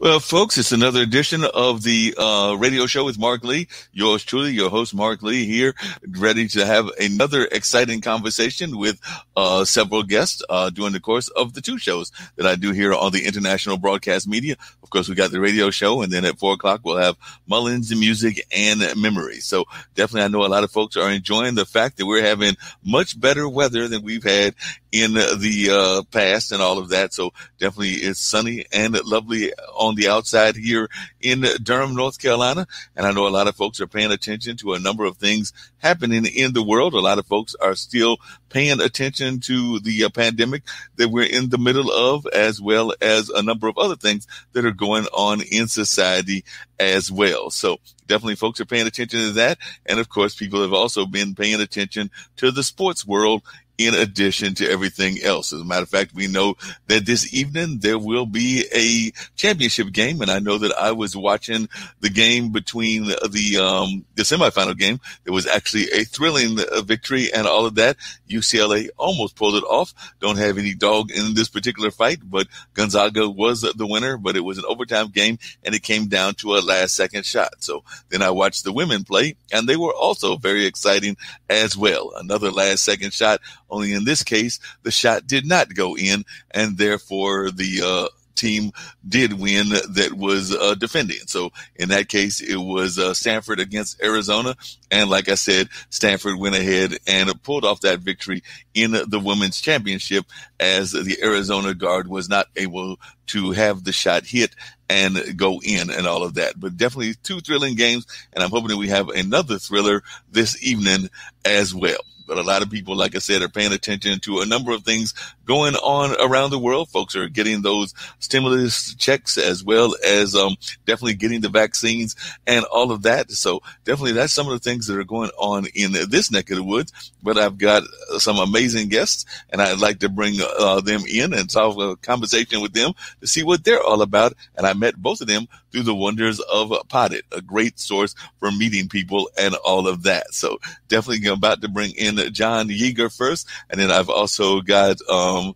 Well, folks, it's another edition of the uh, radio show with Marc Lee. Yours truly, your host, Marc Lee, here, ready to have another exciting conversation with uh, several guests uh, during the course of the two shows that I do here on the International Broadcast Media. Of course, we got the radio show, and then at four o'clock, we'll have Mullins Music and Memory. So definitely, I know a lot of folks are enjoying the fact that we're having much better weather than we've had in the uh, past and all of that. So definitely it's sunny and lovely on the outside here in Durham, North Carolina. And I know a lot of folks are paying attention to a number of things happening in the world. A lot of folks are still paying attention to the uh, pandemic that we're in the middle of, as well as a number of other things that are going on in society as well. So definitely folks are paying attention to that. And of course, people have also been paying attention to the sports world in addition to everything else. As a matter of fact, we know that this evening there will be a championship game, and I know that I was watching the game between the um, the semifinal game. It was actually a thrilling uh, victory and all of that. UCLA almost pulled it off. Don't have any dog in this particular fight, but Gonzaga was the winner. But it was an overtime game, and it came down to a last second shot. So then I watched the women play, and they were also very exciting as well. Another last second shot only in this case, the shot did not go in, and therefore the uh, team did win that was uh, defending. So in that case, it was uh, Stanford against Arizona. And like I said, Stanford went ahead and pulled off that victory in the women's championship as the Arizona guard was not able to have the shot hit and go in and all of that. But definitely two thrilling games. And I'm hoping that we have another thriller this evening as well. But a lot of people, like I said, are paying attention to a number of things going on around the world. Folks are getting those stimulus checks as well as um, definitely getting the vaccines and all of that. So definitely that's some of the things that are going on in this neck of the woods. But I've got some amazing guests and I'd like to bring uh, them in and have a conversation with them to see what they're all about. And I met both of them through the wonders of Potted, a great source for meeting people and all of that. So definitely about to bring in John Yeager first. And then I've also got, um,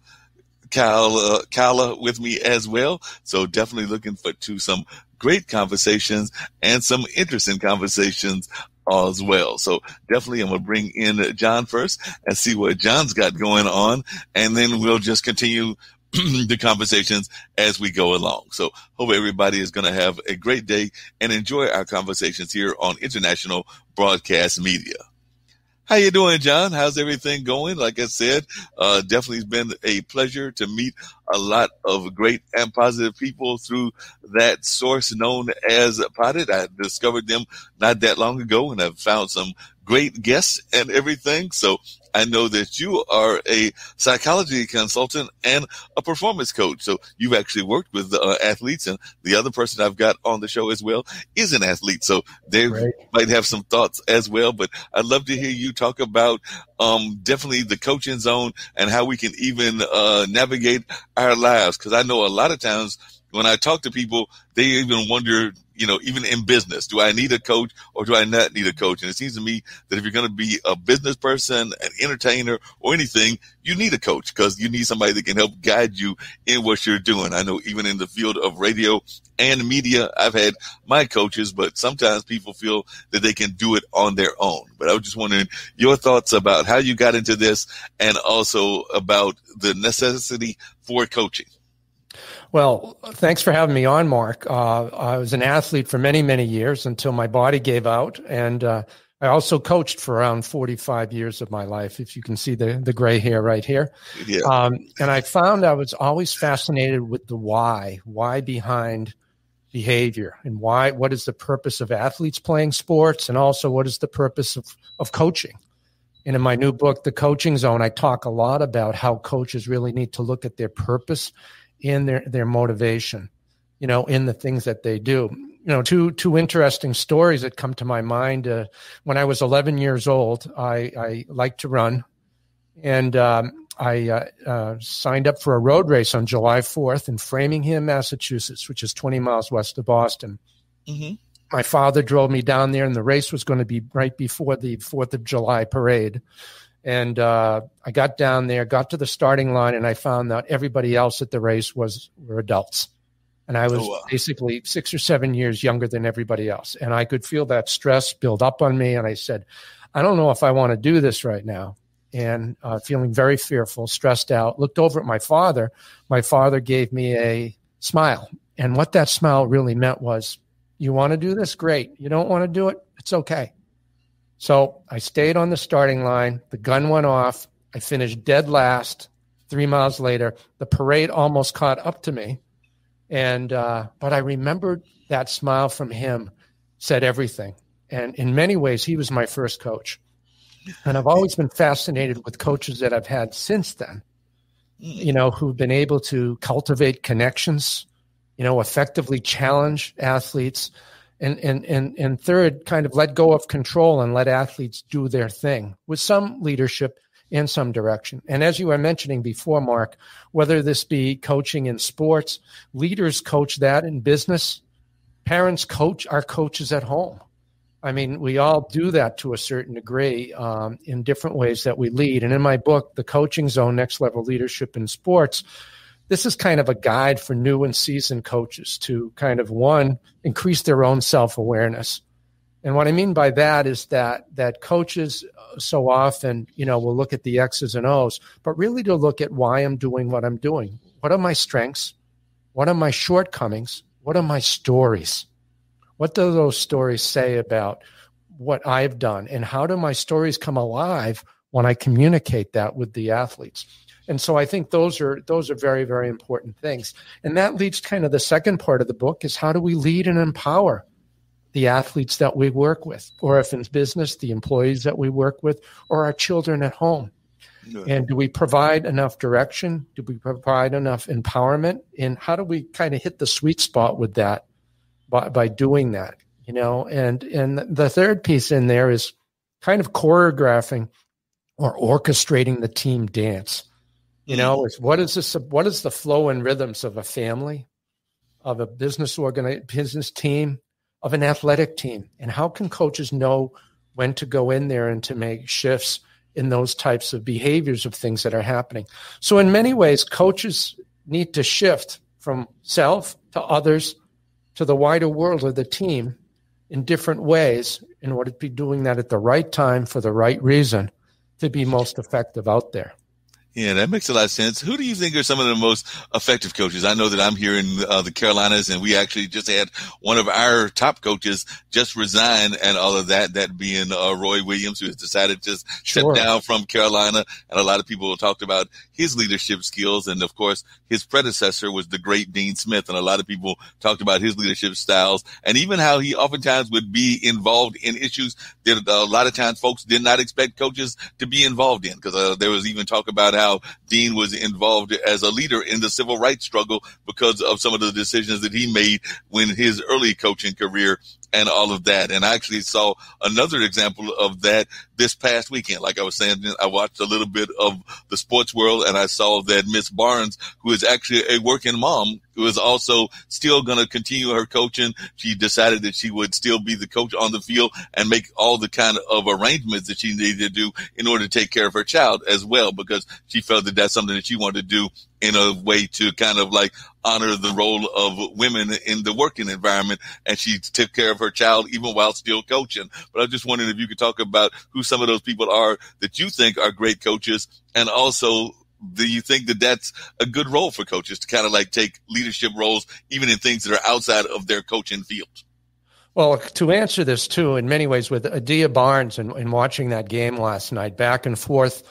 Cal, uh, Kala with me as well. So definitely looking for to some great conversations and some interesting conversations as well. So definitely I'm going to bring in John first and see what John's got going on. And then we'll just continue the conversations as we go along. So hope everybody is going to have a great day and enjoy our conversations here on International Broadcast Media. How you doing, John? How's everything going? Like I said, uh, definitely been a pleasure to meet a lot of great and positive people through that source known as Potted. I discovered them not that long ago and I've found some great guests and everything. So I know that you are a psychology consultant and a performance coach. So you've actually worked with uh, athletes, and the other person I've got on the show as well is an athlete. So they right. might have some thoughts as well. But I'd love to hear you talk about um, definitely the coaching zone and how we can even uh, navigate our lives. Because I know a lot of times when I talk to people, they even wonder, you know, even in business, do I need a coach or do I not need a coach? And it seems to me that if you're going to be a business person, an entertainer, or anything, you need a coach because you need somebody that can help guide you in what you're doing. I know even in the field of radio and media, I've had my coaches, but sometimes people feel that they can do it on their own. But I was just wondering your thoughts about how you got into this and also about the necessity for coaching. Well, thanks for having me on, Marc. Uh, I was an athlete for many, many years until my body gave out. And uh, I also coached for around 45 years of my life, if you can see the, the gray hair right here. Yeah. Um, and I found I was always fascinated with the why, why behind behavior and why, what is the purpose of athletes playing sports? And also, what is the purpose of, of coaching? And in my new book, The Coaching Zone, I talk a lot about how coaches really need to look at their purpose in their their motivation, you know, in the things that they do. You know, two two interesting stories that come to my mind. Uh, when I was 11 years old, I I liked to run, and um, I uh, uh, signed up for a road race on July 4th in Framingham, Massachusetts, which is 20 miles west of Boston. Mm-hmm. My father drove me down there, and the race was going to be right before the Fourth of July parade. And uh, I got down there, got to the starting line, and I found that everybody else at the race was were adults. And I was oh, wow. basically six or seven years younger than everybody else. And I could feel that stress build up on me. And I said, I don't know if I want to do this right now. And uh, feeling very fearful, stressed out, looked over at my father. My father gave me a smile. And what that smile really meant was, You want to do this? Great. You don't want to do it? It's okay. So I stayed on the starting line. The gun went off. I finished dead last. Three miles later, the parade almost caught up to me. And, uh, but I remembered that smile from him said everything. And in many ways, he was my first coach. And I've always been fascinated with coaches that I've had since then, you know, who've been able to cultivate connections, you know, effectively challenge athletes. And, and, and, and third, kind of let go of control and let athletes do their thing with some leadership in some direction. And as you were mentioning before, Marc, whether this be coaching in sports, leaders coach that in business, parents coach our coaches at home. I mean, we all do that to a certain degree um, in different ways that we lead. And in my book, The Coaching Zone Next Level Leadership in Sports, this is kind of a guide for new and seasoned coaches to kind of one, increase their own self awareness. And what I mean by that is that that coaches uh, so often, you know, will look at the X's and O's, but really to look at why I'm doing what I'm doing. What are my strengths? What are my shortcomings? What are my stories? What do those stories say about what I've done? And how do my stories come alive when I communicate that with the athletes? And so I think those are those are very, very important things. And that leads kind of the second part of the book is how do we lead and empower the athletes that we work with, or if in business, the employees that we work with, or our children at home. And do we provide enough direction? Do we provide enough empowerment? And how do we kind of hit the sweet spot with that by, by doing that, you know. And and the third piece in there is kind of choreographing or orchestrating the team dance. You know, is what is this? What is the flow and rhythms of a family, of a business organi- business team, of an athletic team, and how can coaches know when to go in there and to make shifts in those types of behaviors of things that are happening? So, in many ways, coaches need to shift from self to others to the wider world of the team in different ways in order to be doing that at the right time for the right reason to be most effective out there. Yeah, that makes a lot of sense. Who do you think are some of the most effective coaches? I know that I'm here in uh, the Carolinas and we actually just had one of our top coaches just resign and all of that, that being uh, Roy Williams, who has decided to sure. step down from Carolina. And a lot of people talked about his leadership skills. And of course, his predecessor was the great Dean Smith. And a lot of people talked about his leadership styles and even how he oftentimes would be involved in issues that a lot of times folks did not expect coaches to be involved in. Cause uh, there was even talk about how how Dean was involved as a leader in the civil rights struggle because of some of the decisions that he made when his early coaching career and all of that. And I actually saw another example of that this past weekend. Like I was saying, I watched a little bit of the sports world and I saw that Miss Barnes, who is actually a working mom, who is also still going to continue her coaching. She decided that she would still be the coach on the field and make all the kind of arrangements that she needed to do in order to take care of her child as well, because she felt that that's something that she wanted to do in a way to kind of like honor the role of women in the working environment. And she took care of her child even while still coaching. But I'm just wondering if you could talk about who some of those people are that you think are great coaches and also do you think that that's a good role for coaches to kind of like take leadership roles even in things that are outside of their coaching field? Well, to answer this too, in many ways, with Adia Barnes and, and watching that game last night, back and forth,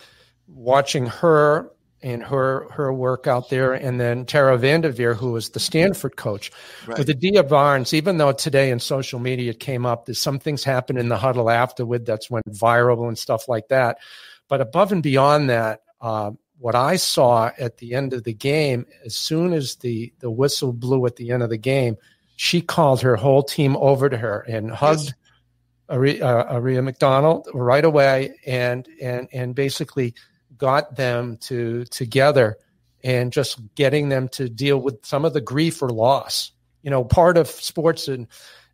watching her and her her work out there, and then Tara VanDerveer, who was the Stanford coach. Right. With Adia Barnes, even though today in social media it came up, there's some things happen in the huddle afterward that's went viral and stuff like that. But above and beyond that, uh, what I saw at the end of the game, as soon as the the whistle blew at the end of the game, she called her whole team over to her and hugged. Yes. Aari, uh, Aari McDonald right away and and and basically got them to together and just getting them to deal with some of the grief or loss. You know, part of sports and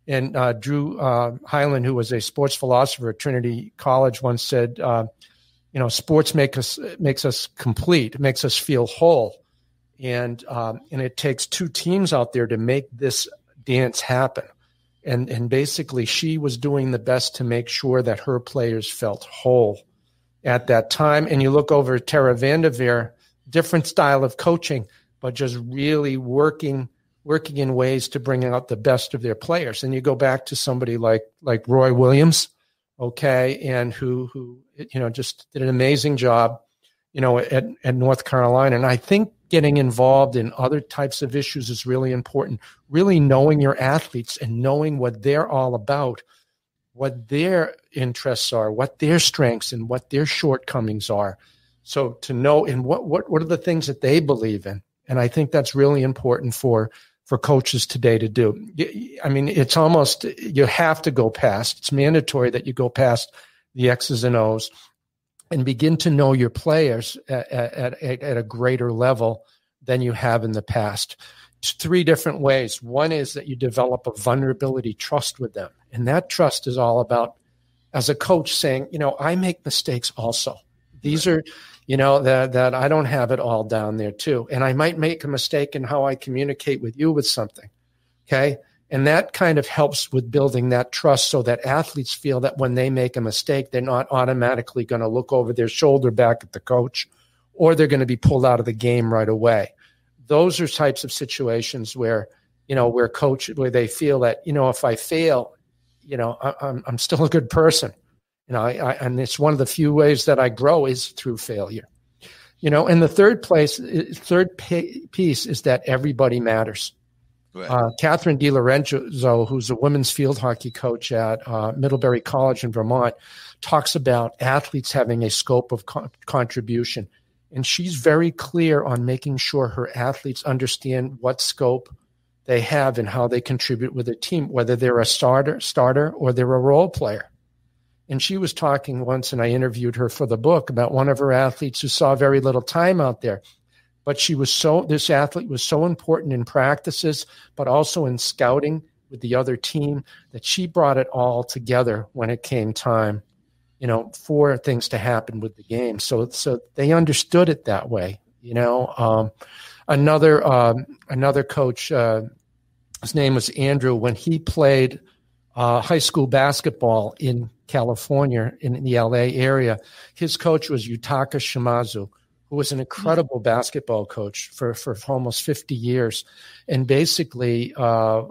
and uh, Drew uh, Hyland, who was a sports philosopher at Trinity College, once said, uh, "You know, sports make us makes us complete, makes us feel whole." and um, and it takes two teams out there to make this dance happen. And and basically, she was doing the best to make sure that her players felt whole at that time. And you look over Tara VanDerveer, different style of coaching, but just really working working in ways to bring out the best of their players. And you go back to somebody like like Roy Williams, okay, and who who you know just did an amazing job, you know, at, at North Carolina. And I think getting involved in other types of issues is really important. Really knowing your athletes and knowing what they're all about, what their interests are, what their strengths and what their shortcomings are. So to know and what what what are the things that they believe in. And I think that's really important for for coaches today to do. I mean, it's almost you have to go past. It's mandatory that you go past the X's and O's and begin to know your players at, at, at a greater level than you have in the past. Three different ways. One is that you develop a vulnerability trust with them. And that trust is all about, as a coach, saying, you know, I make mistakes also. These right. are, you know, that, that I don't have it all down there too. And I might make a mistake in how I communicate with you with something. Okay. And that kind of helps with building that trust so that athletes feel that when they make a mistake, they're not automatically going to look over their shoulder back at the coach or they're going to be pulled out of the game right away. Those are types of situations where, you know, where coach, where they feel that, you know, if I fail, you know, I, am I'm still a good person. You know, I, I, and it's one of the few ways that I grow is through failure. You know, and the third place, third piece is that everybody matters. Uh, Katharine DeLorenzo, who's a women's field hockey coach at uh, Middlebury College in Vermont, talks about athletes having a scope of con- contribution. And she's very clear on making sure her athletes understand what scope they have and how they contribute with a team, whether they're a starter, starter or they're a role player. And she was talking once, and I interviewed her for the book about one of her athletes who saw very little time out there but she was so this athlete was so important in practices but also in scouting with the other team that she brought it all together when it came time you know for things to happen with the game. So so they understood it that way you know um, another um, another coach uh, his name was andrew. When he played uh, high school basketball in california in the la area his coach was yutaka shimazu who was an incredible basketball coach for, for almost 50 years. And basically, uh,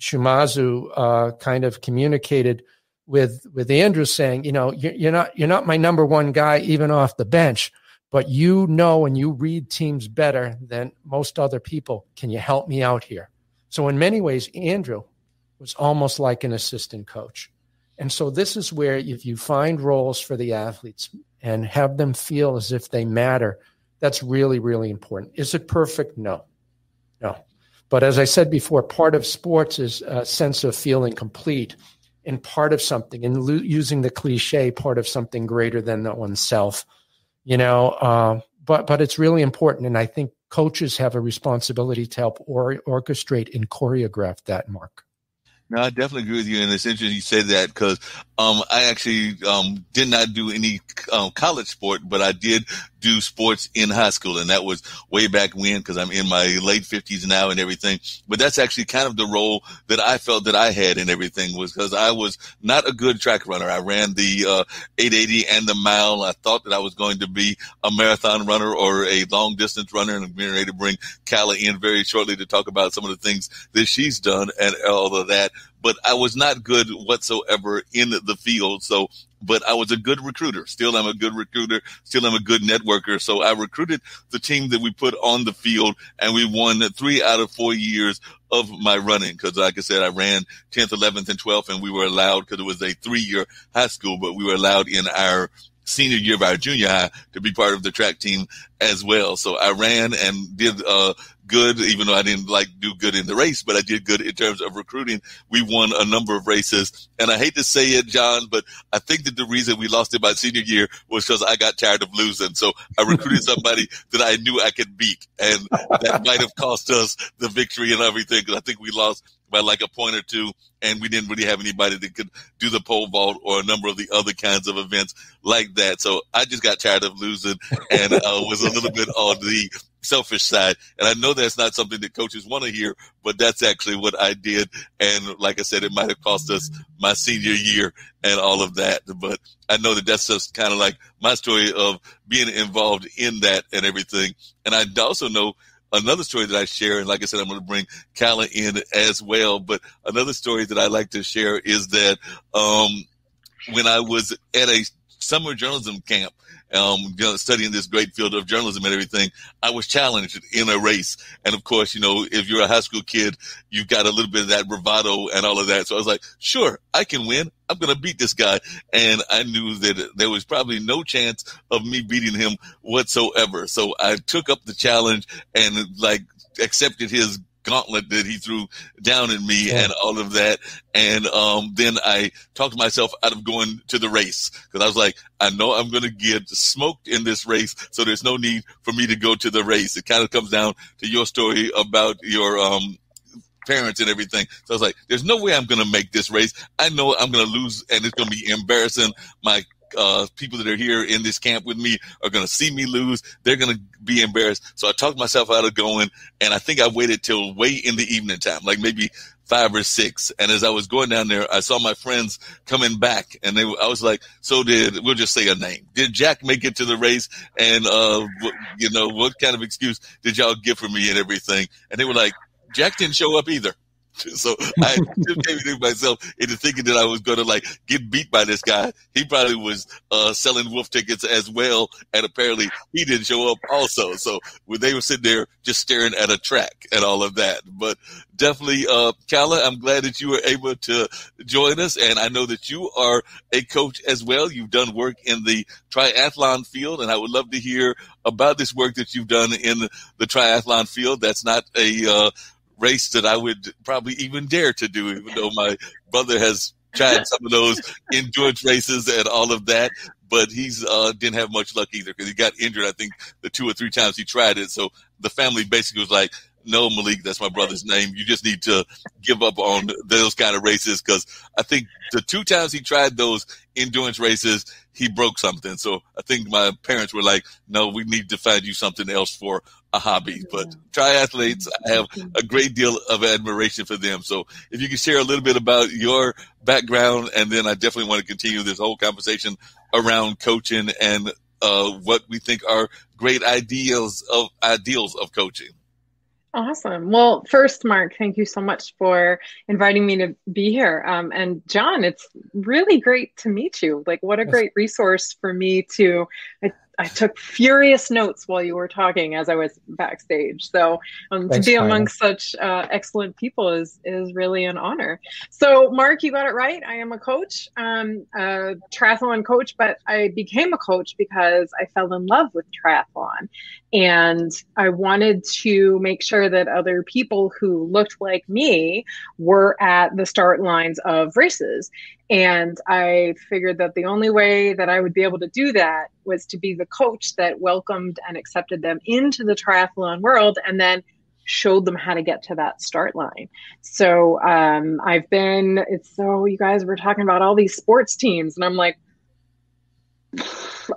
Shimazu uh, kind of communicated with with Andrew saying, you know, you're, not you're not my number one guy even off the bench, but you know and you read teams better than most other people. Can you help me out here? So in many ways, Andrew was almost like an assistant coach. And so this is where if you find roles for the athletes, and have them feel as if they matter. That's really, really important. Is it perfect? No. No. But as I said before, part of sports is a sense of feeling complete and part of something, and lo- using the cliche, part of something greater than oneself. You know, uh, but but it's really important, and I think coaches have a responsibility to help or- orchestrate and choreograph that. Marc. No, I definitely agree with you, and it's interesting you say that because um, I actually um, did not do any um, college sport, but I did do sports in high school, and that was way back when because I'm in my late 50s now and everything. But that's actually kind of the role that I felt that I had in everything was because I was not a good track runner. I ran the uh, 880 and the mile. I thought that I was going to be a marathon runner or a long distance runner, and I'm getting ready to bring Kala in very shortly to talk about some of the things that she's done and all of that but I was not good whatsoever in the field. So, but I was a good recruiter. Still, I'm a good recruiter. Still, I'm a good networker. So I recruited the team that we put on the field and we won three out of four years of my running. Cause like I said, I ran 10th, 11th and 12th and we were allowed cause it was a three year high school, but we were allowed in our senior year of our junior high to be part of the track team as well. So I ran and did uh, good, even though I didn't like do good in the race, but I did good in terms of recruiting. We won a number of races, and I hate to say it, John, but I think that the reason we lost it my senior year was because I got tired of losing. So I recruited somebody that I knew I could beat, and that might have cost us the victory and everything. Because I think we lost by like a point or two, and we didn't really have anybody that could do the pole vault or a number of the other kinds of events like that. So I just got tired of losing and uh, was a little bit on the selfish side. And I know that's not something that coaches want to hear, but that's actually what I did. And like I said, it might have cost us my senior year and all of that. But I know that that's just kind of like my story of being involved in that and everything. And I also know another story that I share, and like I said, I'm going to bring Kala in as well. But another story that I like to share is that um, when I was at a summer journalism camp um, studying this great field of journalism and everything, I was challenged in a race. And of course, you know, if you're a high school kid, you've got a little bit of that bravado and all of that. So I was like, sure, I can win. I'm going to beat this guy. And I knew that there was probably no chance of me beating him whatsoever. So I took up the challenge and like accepted his gauntlet that he threw down at me yeah. and all of that. And um, then I talked myself out of going to the race because I was like, I know I'm going to get smoked in this race, so there's no need for me to go to the race. It kind of comes down to your story about your um, parents and everything. So I was like, there's no way I'm going to make this race. I know I'm going to lose and it's going to be embarrassing. My uh, people that are here in this camp with me are going to see me lose. They're going to be embarrassed. So I talked myself out of going, and I think I waited till way in the evening time, like maybe five or six. And as I was going down there, I saw my friends coming back, and they, I was like, "So did we'll just say a name? Did Jack make it to the race? And uh, you know, what kind of excuse did y'all give for me and everything?" And they were like, "Jack didn't show up either." So I just myself into thinking that I was going to like get beat by this guy. He probably was uh, selling wolf tickets as well, and apparently he didn't show up also. So when they were sitting there just staring at a track and all of that, but definitely, uh, Kala, I'm glad that you were able to join us, and I know that you are a coach as well. You've done work in the triathlon field, and I would love to hear about this work that you've done in the triathlon field. That's not a uh, race that I would probably even dare to do, even though my brother has tried some of those endurance races and all of that. But he's uh, didn't have much luck either because he got injured. I think the two or three times he tried it. So the family basically was like, "No, Malik, that's my brother's name. You just need to give up on those kind of races." Because I think the two times he tried those endurance races, he broke something. So I think my parents were like, "No, we need to find you something else for a hobby, but triathletes, I have a great deal of admiration for them. So if you could share a little bit about your background, and then I definitely want to continue this whole conversation around coaching and uh, what we think are great ideals of ideals of coaching. Awesome. Well, first, Marc, thank you so much for inviting me to be here. Um, and John, it's really great to meet you. Like, what a great resource for me to. I took furious notes while you were talking as I was backstage. So um, to be amongst such uh, excellent people is is really an honor. So Marc, you got it right. I am a coach, um, a triathlon coach, but I became a coach because I fell in love with triathlon, and I wanted to make sure that other people who looked like me were at the start lines of races. And I figured that the only way that I would be able to do that was to be the coach that welcomed and accepted them into the triathlon world and then showed them how to get to that start line. So um, I've been, it's so, you guys were talking about all these sports teams, and I'm like,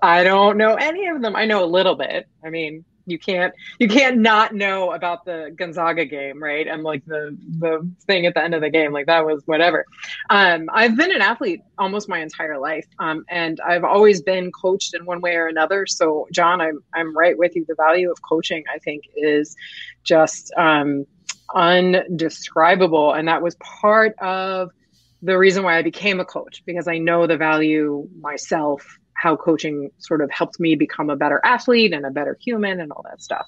I don't know any of them. I know a little bit. I mean, you can't you can't not know about the Gonzaga game, right? And like the the thing at the end of the game, like that was whatever. Um, I've been an athlete almost my entire life, um, and I've always been coached in one way or another. So, John, I'm I'm right with you. The value of coaching, I think, is just um, undescribable, and that was part of the reason why I became a coach because I know the value myself how coaching sort of helped me become a better athlete and a better human and all that stuff.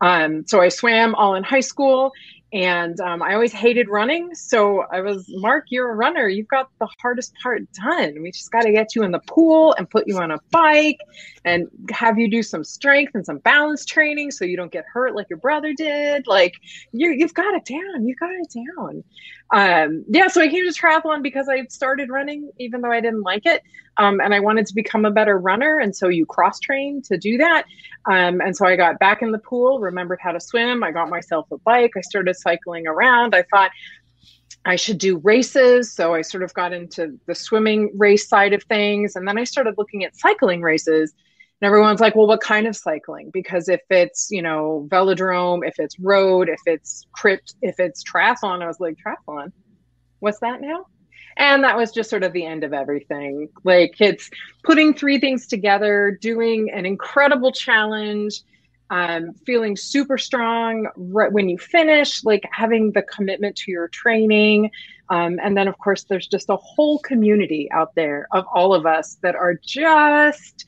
Um, so I swam all in high school and um, I always hated running. So I was, Marc, you're a runner. You've got the hardest part done. We just got to get you in the pool and put you on a bike and have you do some strength and some balance training so you don't get hurt like your brother did. Like you, you've got it down. You've got it down. Um, yeah. So I came to triathlon because I started running, even though I didn't like it. Um, and I wanted to become a better runner. And so you cross train to do that. Um, and so I got back in the pool, remembered how to swim. I got myself a bike. I started cycling around. I thought, I should do races. So I sort of got into the swimming race side of things. And then I started looking at cycling races. And everyone's like, well, what kind of cycling? Because if it's, you know, velodrome, if it's road, if it's crit, if it's triathlon, I was like, triathlon? What's that now? And that was just sort of the end of everything. Like it's putting three things together, doing an incredible challenge, um, feeling super strong right when you finish, like having the commitment to your training. Um, and then, of course, there's just a whole community out there of all of us that are just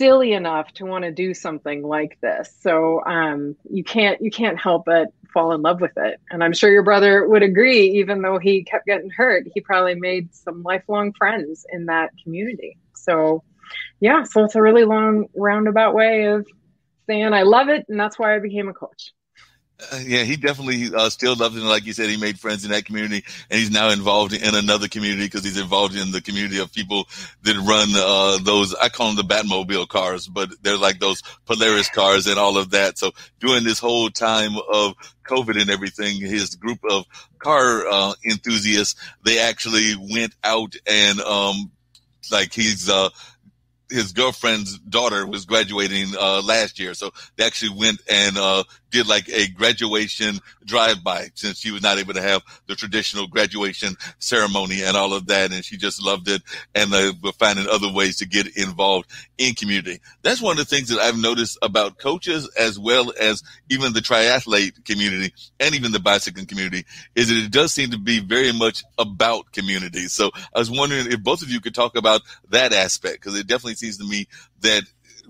silly enough to want to do something like this. So um, you can't you can't help but fall in love with it. And I'm sure your brother would agree, even though he kept getting hurt, he probably made some lifelong friends in that community. So yeah, so it's a really long roundabout way of saying I love it, and that's why I became a coach. Yeah, he definitely uh, still loves it. Like you said, he made friends in that community, and he's now involved in another community because he's involved in the community of people that run uh, those. I call them the Batmobile cars, but they're like those Polaris cars and all of that. So during this whole time of COVID and everything, his group of car uh, enthusiasts they actually went out and um, like he's uh, his girlfriend's daughter was graduating uh, last year, so they actually went and uh, did like a graduation drive-by since she was not able to have the traditional graduation ceremony and all of that, and she just loved it. And uh, we're finding other ways to get involved in community. That's one of the things that I've noticed about coaches as well as even the triathlete community and even the bicycling community is that it does seem to be very much about community. So I was wondering if both of you could talk about that aspect because it definitely seems to me that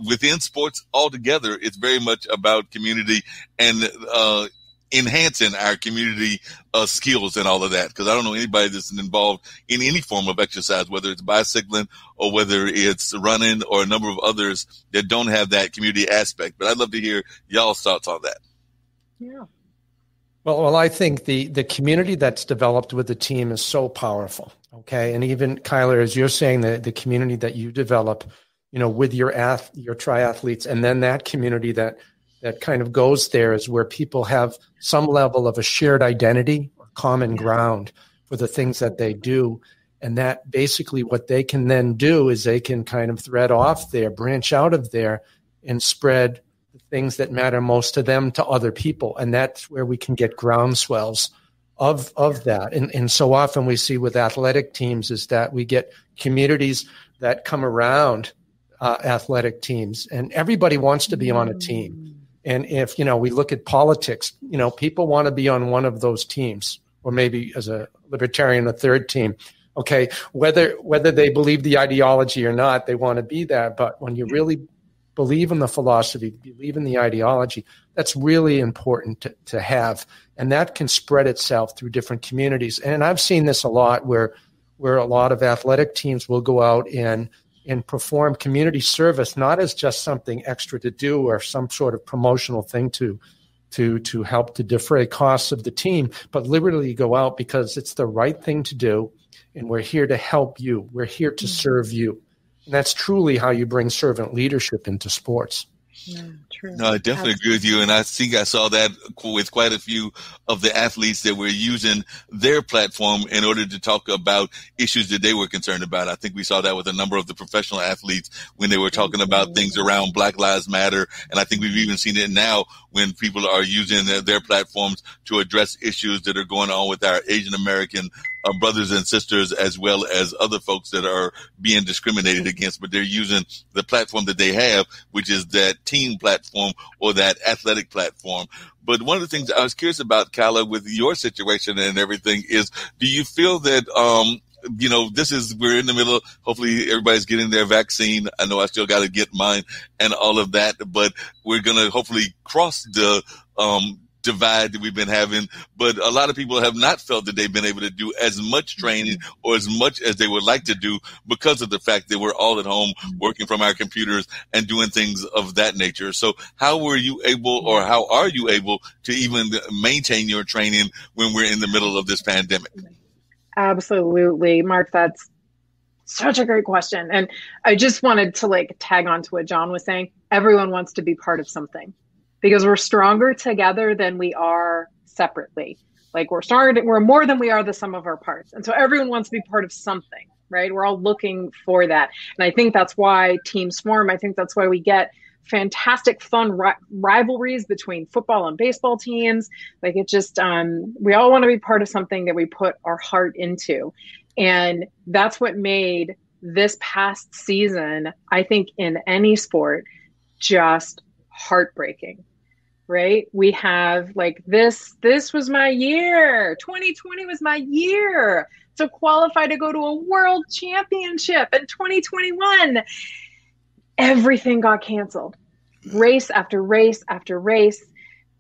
within sports altogether, it's very much about community and uh, enhancing our community uh, skills and all of that. Because I don't know anybody that's involved in any form of exercise, whether it's bicycling or whether it's running or a number of others that don't have that community aspect. But I'd love to hear y'all's thoughts on that. Yeah. Well, well, I think the the community that's developed with the team is so powerful. Okay, and even Kyler, as you're saying, the the community that you develop you know, with your ath- your triathletes, and then that community that that kind of goes there is where people have some level of a shared identity or common ground for the things that they do. And that basically what they can then do is they can kind of thread off there, branch out of there, and spread the things that matter most to them to other people. And that's where we can get groundswells of of that. And and so often we see with athletic teams is that we get communities that come around uh, athletic teams, and everybody wants to be on a team. And if you know, we look at politics, you know, people want to be on one of those teams, or maybe as a libertarian, a third team. Okay, whether whether they believe the ideology or not, they want to be there. But when you really believe in the philosophy, believe in the ideology, that's really important to, to have, and that can spread itself through different communities. And I've seen this a lot where where a lot of athletic teams will go out and and perform community service not as just something extra to do or some sort of promotional thing to to to help to defray costs of the team, but literally go out because it's the right thing to do, and we're here to help you. We're here to mm-hmm. serve you. And that's truly how you bring servant leadership into sports. True. No, I definitely Absolutely. agree with you. And I think I saw that with quite a few of the athletes that were using their platform in order to talk about issues that they were concerned about. I think we saw that with a number of the professional athletes when they were talking about mm-hmm. things around Black Lives Matter. And I think we've even seen it now when people are using their, their platforms to address issues that are going on with our Asian American uh, brothers and sisters as well as other folks that are being discriminated against, but they're using the platform that they have, which is that team platform or that athletic platform. But one of the things I was curious about, Kyla, with your situation and everything is, do you feel that, um, you know, this is, we're in the middle. Hopefully everybody's getting their vaccine. I know I still got to get mine and all of that, but we're going to hopefully cross the, um, divide that we've been having, but a lot of people have not felt that they've been able to do as much training or as much as they would like to do because of the fact that we're all at home working from our computers and doing things of that nature. So how were you able or how are you able to even maintain your training when we're in the middle of this pandemic? Absolutely. Marc, that's such a great question. And I just wanted to like tag on to what John was saying. Everyone wants to be part of something because we're stronger together than we are separately. Like we're starting, we're more than we are the sum of our parts. And so everyone wants to be part of something, right? We're all looking for that. And I think that's why teams form. I think that's why we get fantastic fun ri- rivalries between football and baseball teams. Like it just um, we all want to be part of something that we put our heart into. And that's what made this past season i think in any sport just heartbreaking right? We have like this this was my year. 2020 was my year to qualify to go to a world championship in 2021 everything got canceled race after race after race.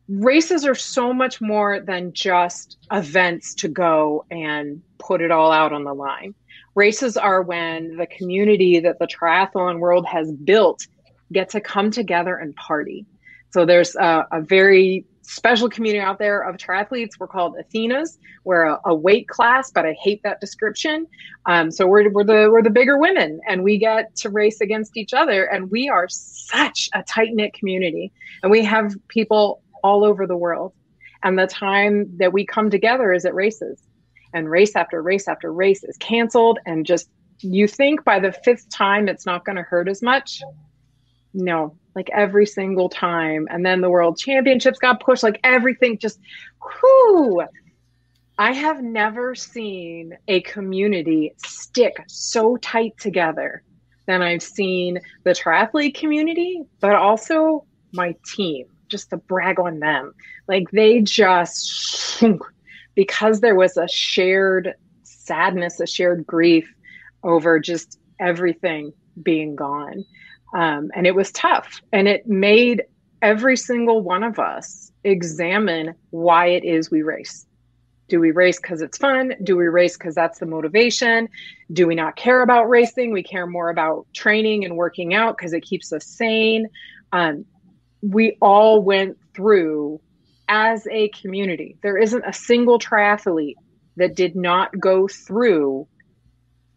Races are so much more than just events to go and put it all out on the line. Races are when the community that the triathlon world has built get to come together and party. So there's a, a very special community out there of triathletes. We're called Athenas. We're a, a weight class, but I hate that description. Um, so we're, we're the we're the bigger women, and we get to race against each other. And we are such a tight knit community, and we have people all over the world. And the time that we come together is at races, and race after race after race is canceled, and just you think by the fifth time it's not going to hurt as much. No, like every single time. And then the world championships got pushed, like everything just, whoo. I have never seen a community stick so tight together than I've seen the triathlete community, but also my team, just to brag on them. Like they just, because there was a shared sadness, a shared grief over just everything being gone. Um, and it was tough. And it made every single one of us examine why it is we race. Do we race because it's fun? Do we race because that's the motivation? Do we not care about racing? We care more about training and working out because it keeps us sane. Um, we all went through as a community. There isn't a single triathlete that did not go through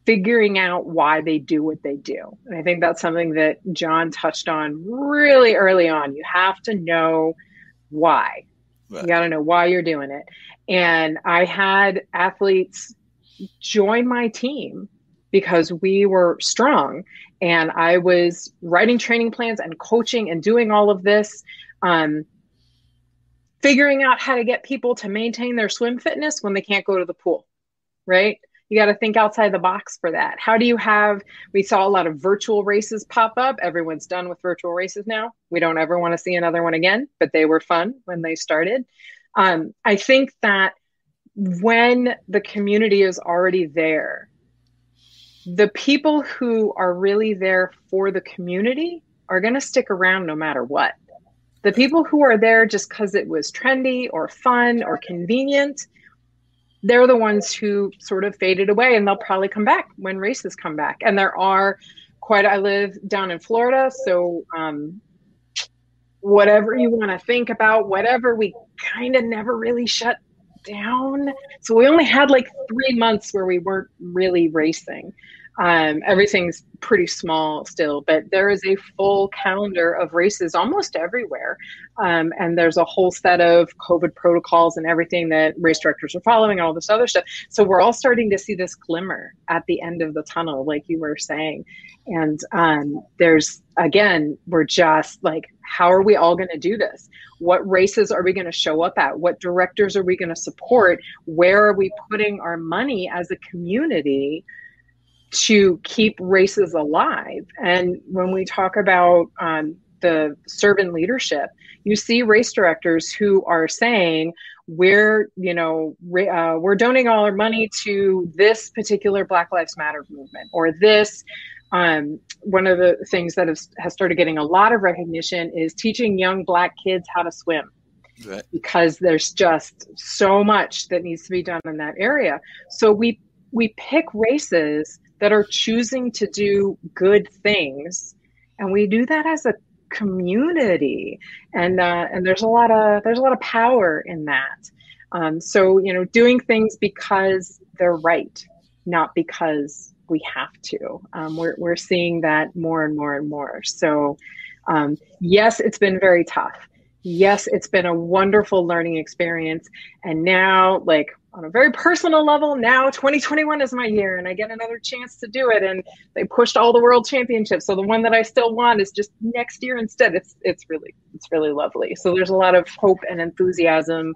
figuring out why they do what they do. And I think that's something that John touched on really early on. You have to know why. Right. You got to know why you're doing it. And I had athletes join my team because we were strong and I was writing training plans and coaching and doing all of this. Um, figuring out how to get people to maintain their swim fitness when they can't go to the pool, right? You got to think outside the box for that. How do you have, we saw a lot of virtual races pop up. Everyone's done with virtual races now. We don't ever want to see another one again, but they were fun when they started. Um, I think that when the community is already there, the people who are really there for the community are going to stick around no matter what. The people who are there just because it was trendy or fun or convenient, they're the ones who sort of faded away and they'll probably come back when races come back. And there are quite, I live down in Florida. So, um, whatever you want to think about, whatever, we kind of never really shut down. So we only had like three months where we weren't really racing. Um, everything's pretty small still, but there is a full calendar of races almost everywhere. Um, and there's a whole set of COVID protocols and everything that race directors are following, and all this other stuff. So we're all starting to see this glimmer at the end of the tunnel, like you were saying. And um, there's, again, we're just like, how are we all going to do this? What races are we going to show up at? What directors are we going to support? Where are we putting our money as a community? To keep races alive. And when we talk about um, the servant leadership, you see race directors who are saying, we're you know uh, we're donating all our money to this particular black lives matter movement or this um, one of the things that has, has started getting a lot of recognition is teaching young black kids how to swim right. because there's just so much that needs to be done in that area so we we pick races that are choosing to do good things. And we do that as a community. And uh, and there's a lot of there's a lot of power in that. Um, so you know doing things because they're right not because we have to. Um, we're, we're seeing that more and more and more. So um, yes it's been very tough. Yes, it's been a wonderful learning experience. And now, like on a very personal level, now 2021 is my year and I get another chance to do it. And they pushed all the world championships. So the one that I still want is just next year instead. It's it's really it's really lovely. So there's a lot of hope and enthusiasm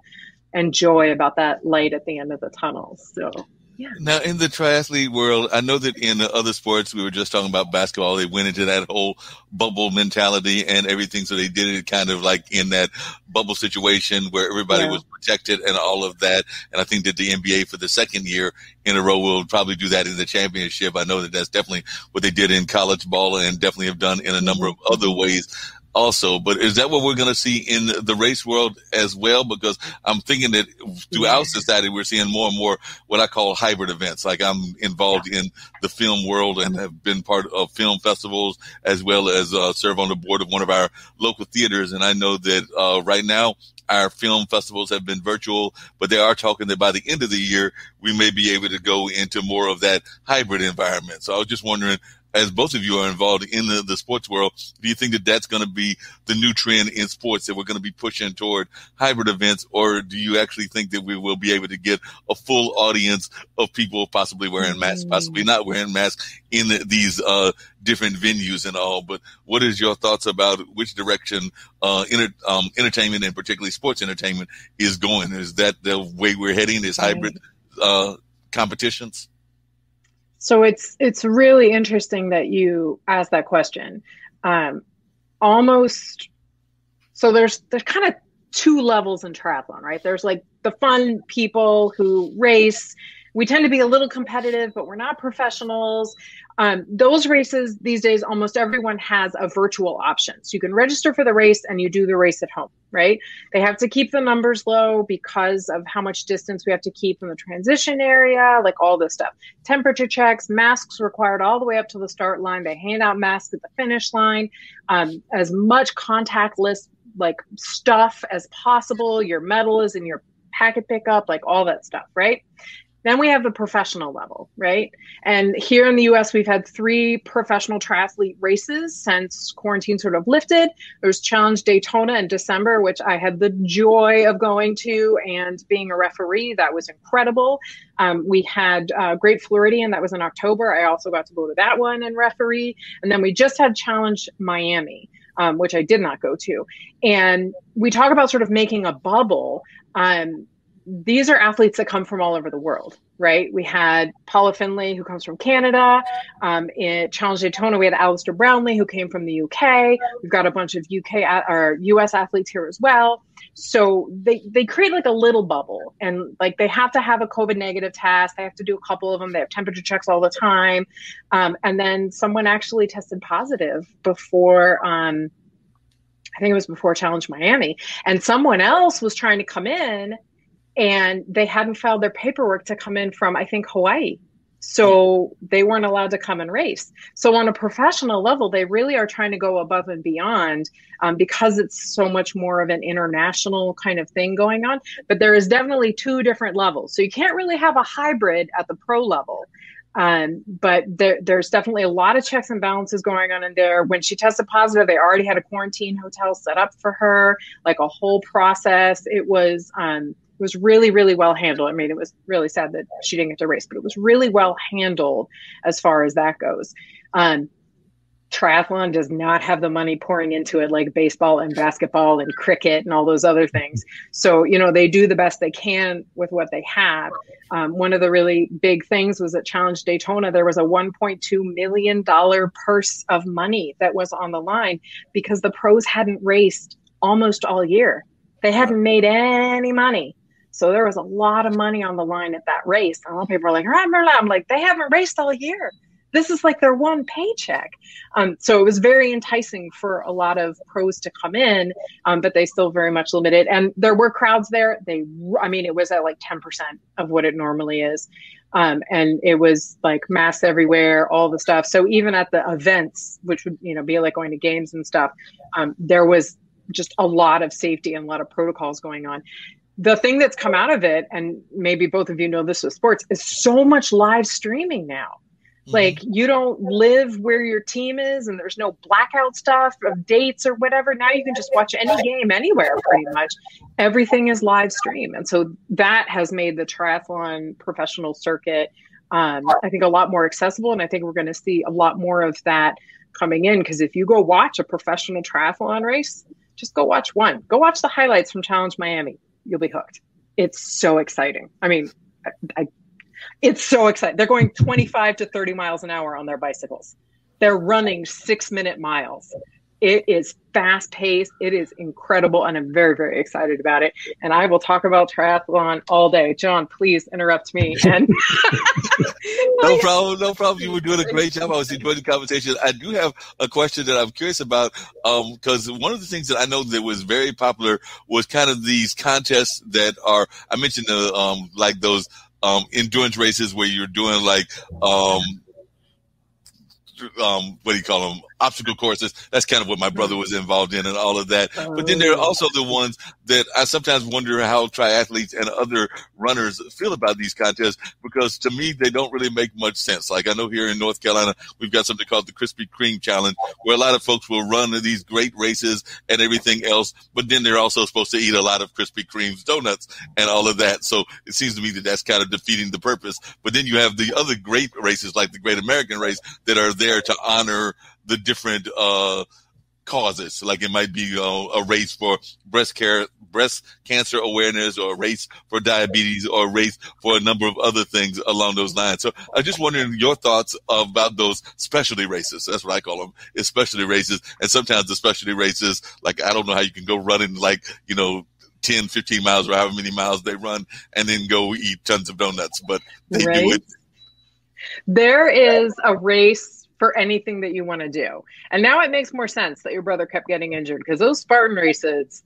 and joy about that light at the end of the tunnel. So yeah. Now, in the triathlete world, I know that in other sports, we were just talking about basketball. They went into that whole bubble mentality and everything. So they did it kind of like in that bubble situation where everybody yeah. was protected and all of that. And I think that the NBA for the second year in a row will probably do that in the championship. I know that that's definitely what they did in college ball and definitely have done in a number of mm-hmm. other ways also. But is that what we're going to see in the race world as well? Because I'm thinking that throughout society, we're seeing more and more what I call hybrid events. Like I'm involved in the film world and have been part of film festivals as well as uh, serve on the board of one of our local theaters. And I know that uh, right now our film festivals have been virtual, but they are talking that by the end of the year, we may be able to go into more of that hybrid environment. So I was just wondering as both of you are involved in the, the sports world, do you think that that's going to be the new trend in sports that we're going to be pushing toward hybrid events, or do you actually think that we will be able to get a full audience of people possibly wearing masks, possibly not wearing masks in the, these uh, different venues and all? But what is your thoughts about which direction uh, inter, um, entertainment and particularly sports entertainment is going? Is that the way we're heading? Is hybrid uh, competitions? So it's it's really interesting that you asked that question. Um, almost so there's there's kind of two levels in triathlon, right? There's like the fun people who race we tend to be a little competitive, but we're not professionals. Um, those races these days, almost everyone has a virtual option. So you can register for the race and you do the race at home, right? They have to keep the numbers low because of how much distance we have to keep in the transition area, like all this stuff. Temperature checks, masks required all the way up to the start line. They hand out masks at the finish line. Um, as much contactless like stuff as possible. Your medal is in your packet pickup, like all that stuff, right? Then we have the professional level, right? And here in the US, we've had three professional triathlete races since quarantine sort of lifted. There's Challenge Daytona in December, which I had the joy of going to and being a referee. That was incredible. Um, we had uh, Great Floridian, that was in October. I also got to go to that one and referee. And then we just had Challenge Miami. Um, which I did not go to. And we talk about sort of making a bubble. Um, these are athletes that come from all over the world, right? We had Paula Findlay, who comes from Canada. Um, in Challenge Daytona, we had Alistair Brownlee, who came from the UK. We've got a bunch of UK or US athletes here as well. So they, they create like a little bubble and like they have to have a COVID negative test. They have to do a couple of them. They have temperature checks all the time. Um, and then someone actually tested positive before, um, I think it was before Challenge Miami. And someone else was trying to come in and they hadn't filed their paperwork to come in from I think Hawaii. So they weren't allowed to come and race. So on a professional level, they really are trying to go above and beyond um, because it's so much more of an international kind of thing going on. But there is definitely two different levels. So you can't really have a hybrid at the pro level. Um, but there, there's definitely a lot of checks and balances going on in there. When she tested positive, they already had a quarantine hotel set up for her, like a whole process. It was um, it was really, really well handled. I mean, it was really sad that she didn't get to race, but it was really well handled as far as that goes. Um, triathlon does not have the money pouring into it like baseball and basketball and cricket and all those other things. So, you know, they do the best they can with what they have. Um, one of the really big things was at Challenge Daytona, there was a $1.2 million purse of money that was on the line because the pros hadn't raced almost all year. They hadn't made any money. So there was a lot of money on the line at that race. And a lot of people are like, I'm like, they haven't raced all year. This is like their one paycheck. Um, so it was very enticing for a lot of pros to come in, um, but they still very much limited. And there were crowds there. They, I mean, it was at like 10% of what it normally is. Um, and it was like masks everywhere, all the stuff. So even at the events, which would, you know, be like going to games and stuff, um, there was just a lot of safety and a lot of protocols going on the thing that's come out of it, and maybe both of you know this with sports, is so much live streaming now. Mm-hmm. Like you don't live where your team is and there's no blackout stuff of dates or whatever. Now you can just watch any game anywhere pretty much. Everything is live stream. And so that has made the triathlon professional circuit um, I think a lot more accessible. And I think we're going to see a lot more of that coming in because if you go watch a professional triathlon race, just go watch one. Go watch the highlights from Challenge Miami. You'll be hooked. It's so exciting. I mean, I, I, it's so exciting. They're going 25 to 30 miles an hour on their bicycles. They're running six minute miles. It is fast paced. It is incredible. And I'm very, very excited about it. And I will talk about triathlon all day. John, please interrupt me. And no problem. No problem. You were doing a great job. I was enjoying the conversation. I do have a question that I'm curious about. Um, cause one of the things that I know that was very popular was kind of these contests that are, I mentioned the, um, like those, um, endurance races where you're doing like, um, um, what do you call them? Obstacle courses. That's kind of what my brother was involved in and all of that. But then there are also the oh. ones that I sometimes wonder how triathletes and other runners feel about these contests because to me, they don't really make much sense. Like I know here in North Carolina, we've got something called the Krispy Kreme Challenge where a lot of folks will run these great races and everything else, but then they're also supposed to eat a lot of Krispy Kreme's donuts and all of that. So it seems to me that that's kind of defeating the purpose. But then you have the other great races like the Great American Race that are there there to honor the different uh, causes. Like it might be uh, a race for breast care, breast cancer awareness, or a race for diabetes, or a race for a number of other things along those lines. So I'm just wondering your thoughts about those specialty races. That's what I call them, is specialty races. And sometimes the specialty races, like I don't know how you can go running like you know 10, 15 miles or however many miles they run and then go eat tons of donuts, but they right. do it. There is a race for anything that you want to do. And now it makes more sense that your brother kept getting injured because those Spartan races,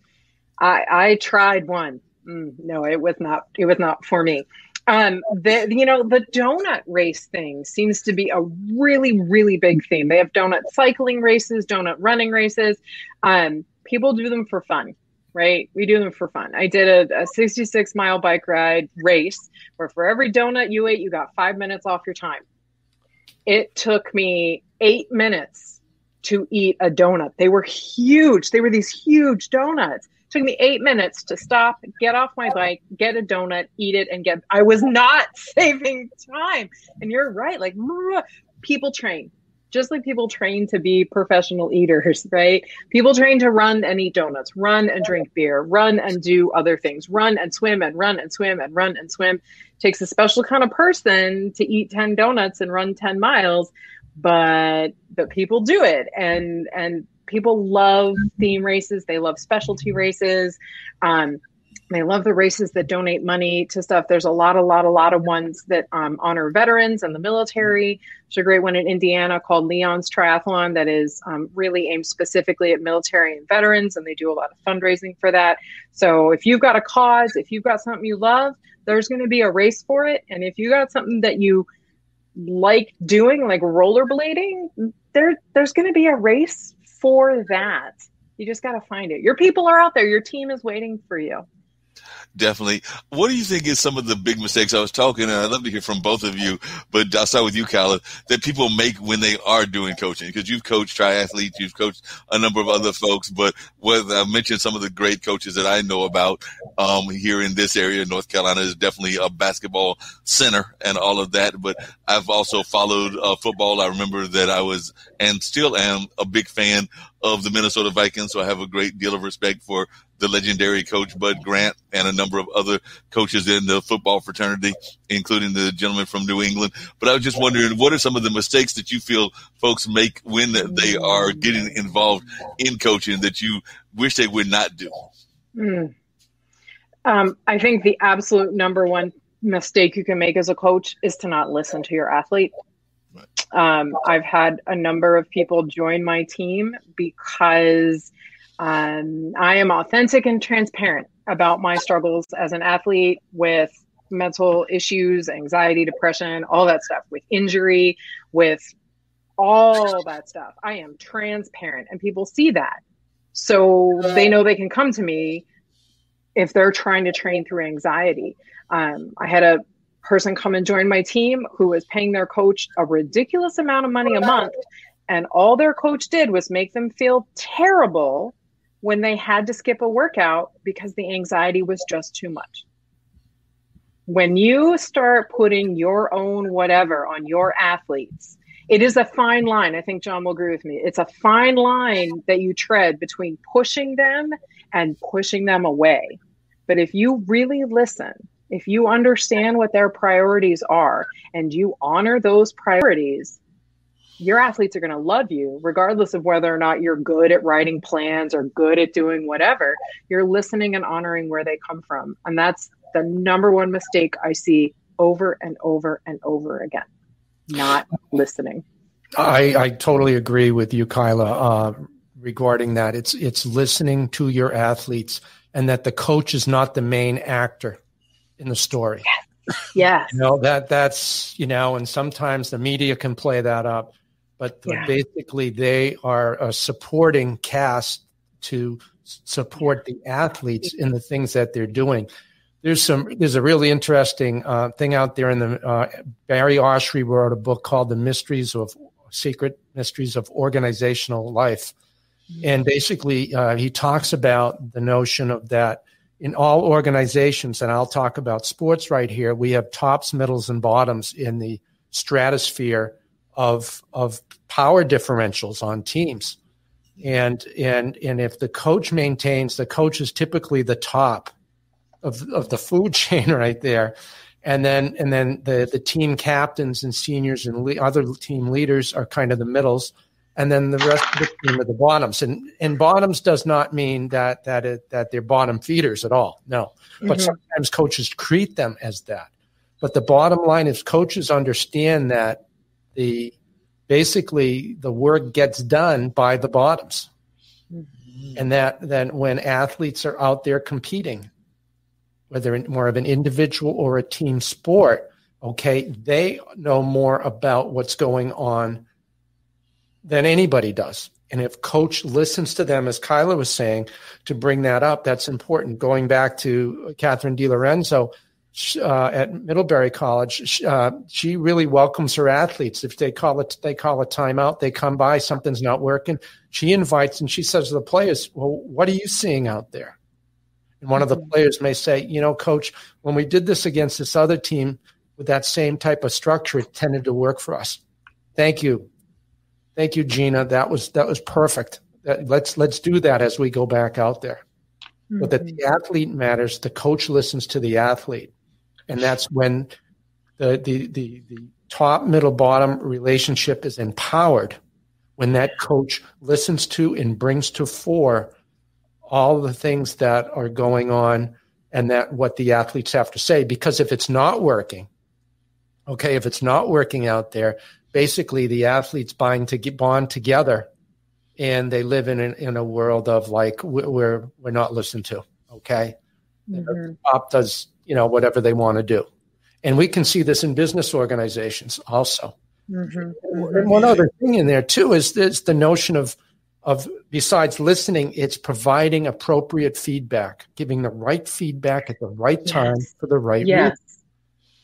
I I tried one. Mm, no, it was not. It was not for me. Um, the you know the donut race thing seems to be a really really big theme. They have donut cycling races, donut running races. Um, people do them for fun right? We do them for fun. I did a, a, 66 mile bike ride race where for every donut you ate, you got five minutes off your time. It took me eight minutes to eat a donut. They were huge. They were these huge donuts. It took me eight minutes to stop, get off my bike, get a donut, eat it, and get. I was not saving time. And you're right. Like people train, just like people train to be professional eaters, right? People train to run and eat donuts, run and drink beer, run and do other things, run and swim and run and swim and run and swim. Takes a special kind of person to eat 10 donuts and run 10 miles but but people do it. And and people love theme races. They love specialty races. Um, they love the races that donate money to stuff. There's a lot, a lot, a lot of ones that um, honor veterans and the military. There's a great one in Indiana called Leon's Triathlon that is um, really aimed specifically at military and veterans, and they do a lot of fundraising for that. So if you've got a cause, if you've got something you love, there's going to be a race for it. And if you got something that you like doing, like rollerblading, there there's going to be a race for that. You just got to find it. Your people are out there. Your team is waiting for you definitely. What do you think is some of the big mistakes? I was talking, and I'd love to hear from both of you, but I'll start with you, Khaled, that people make when they are doing coaching. Because you've coached triathletes, you've coached a number of other folks, but what I mentioned some of the great coaches that I know about um, here in this area, North Carolina is definitely a basketball center and all of that. But I've also followed uh, football. I remember that I was and still am a big fan of the Minnesota Vikings, so I have a great deal of respect for the legendary coach Bud Grant and a number of other coaches in the football fraternity, including the gentleman from New England. But I was just wondering, what are some of the mistakes that you feel folks make when they are getting involved in coaching that you wish they would not do? Mm. Um, I think the absolute number one mistake you can make as a coach is to not listen to your athlete. Um, I've had a number of people join my team because um, I am authentic and transparent about my struggles as an athlete with mental issues, anxiety, depression, all that stuff, with injury, with all that stuff. I am transparent and people see that. So they know they can come to me if they're trying to train through anxiety. Um, I had a person come and join my team who was paying their coach a ridiculous amount of money a month and all their coach did was make them feel terrible when they had to skip a workout because the anxiety was just too much. When you start putting your own whatever on your athletes it is a fine line. I think john will agree with me. It's a fine line that you tread between pushing them and pushing them away. But if you really listen if you understand what their priorities are and you honor those priorities, your athletes are going to love you regardless of whether or not you're good at writing plans or good at doing whatever. You're listening and honoring where they come from. And that's the number one mistake I see over and over and over again not listening. I, I totally agree with you, Kyla, uh, regarding that. It's it's listening to your athletes and that the coach is not the main actor in the story. Yes. You know, that that's, you know, and sometimes the media can play that up, but yeah. basically they are a supporting cast to support the athletes in the things that they're doing. There's some, there's a really interesting uh, thing out there in the, uh, Barry Oshry wrote a book called The Mysteries of Secret Mysteries of Organizational Life. Mm-hmm. And basically, uh, he talks about the notion of that in all organizations, and I'll talk about sports right here, we have tops, middles, and bottoms in the stratosphere of of power differentials on teams. And and and if the coach maintains, the coach is typically the top of of the food chain right there. And then and then the the team captains and seniors and le- other team leaders are kind of the middles and then the rest of the team are the bottoms. And and bottoms does not mean that that it, that they're bottom feeders at all. No, but mm-hmm. sometimes coaches treat them as that. But the bottom line is coaches understand that the basically the work gets done by the bottoms, mm-hmm. and that then when athletes are out there competing, whether in more of an individual or a team sport, okay, they know more about what's going on than anybody does. And if coach listens to them, as Kyla was saying, to bring that up, that's important. Going back to Katharine DeLorenzo uh, at Middlebury College, uh, she really welcomes her athletes. If they call it, they call a timeout. They come by, something's not working. She invites and she says to the players, "Well, what are you seeing out there?" And one of the mm-hmm. players may say, "You know, coach, when we did this against this other team with that same type of structure, it tended to work for us. Thank you. Thank you, Gina. That was that was perfect. That, let's let's do that as we go back out there. Mm-hmm. But that the athlete matters. The coach listens to the athlete, and that's when the the the, the top middle bottom relationship is empowered. When that coach listens to and brings to fore all the things that are going on and that what the athletes have to say. Because if it's not working, okay, if it's not working out there, basically the athletes bind to get bond together and they live in an, in a world of like we're we're not listened to okay mm-hmm. the top does you know whatever they want to do and we can see this in business organizations also mm-hmm. And one other thing in there too is this the notion of of besides listening it's providing appropriate feedback giving the right feedback at the right yes. time for the right yes. reason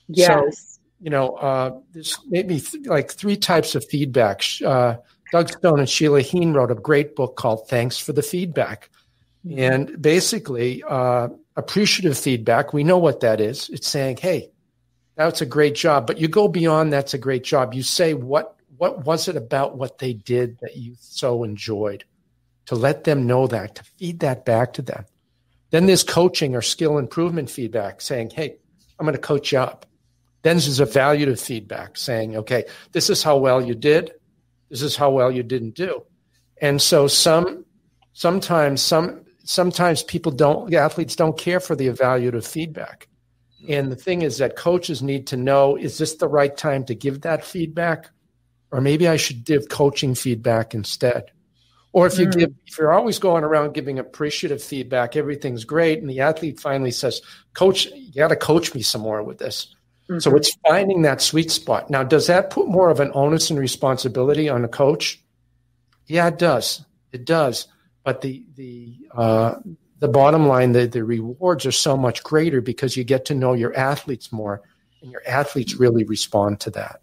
yes so, you know, uh, there's maybe th- like three types of feedback. Uh, Doug Stone and Sheila Heen wrote a great book called Thanks for the Feedback. Mm-hmm. And basically, uh, appreciative feedback, we know what that is. It's saying, hey, that's a great job. But you go beyond that's a great job. You say, what, what was it about what they did that you so enjoyed? To let them know that, to feed that back to them. Then there's coaching or skill improvement feedback saying, hey, I'm going to coach you up. Then there's evaluative feedback saying, okay, this is how well you did. This is how well you didn't do. And so some sometimes some sometimes people don't athletes don't care for the evaluative feedback. And the thing is that coaches need to know is this the right time to give that feedback? Or maybe I should give coaching feedback instead. Or if you mm. give, if you're always going around giving appreciative feedback, everything's great, and the athlete finally says, "Coach, you got to coach me some more with this." Mm-hmm. So it's finding that sweet spot. Now, does that put more of an onus and responsibility on a coach? Yeah, it does. It does. But the the uh, the bottom line, the the rewards are so much greater because you get to know your athletes more, and your athletes really respond to that.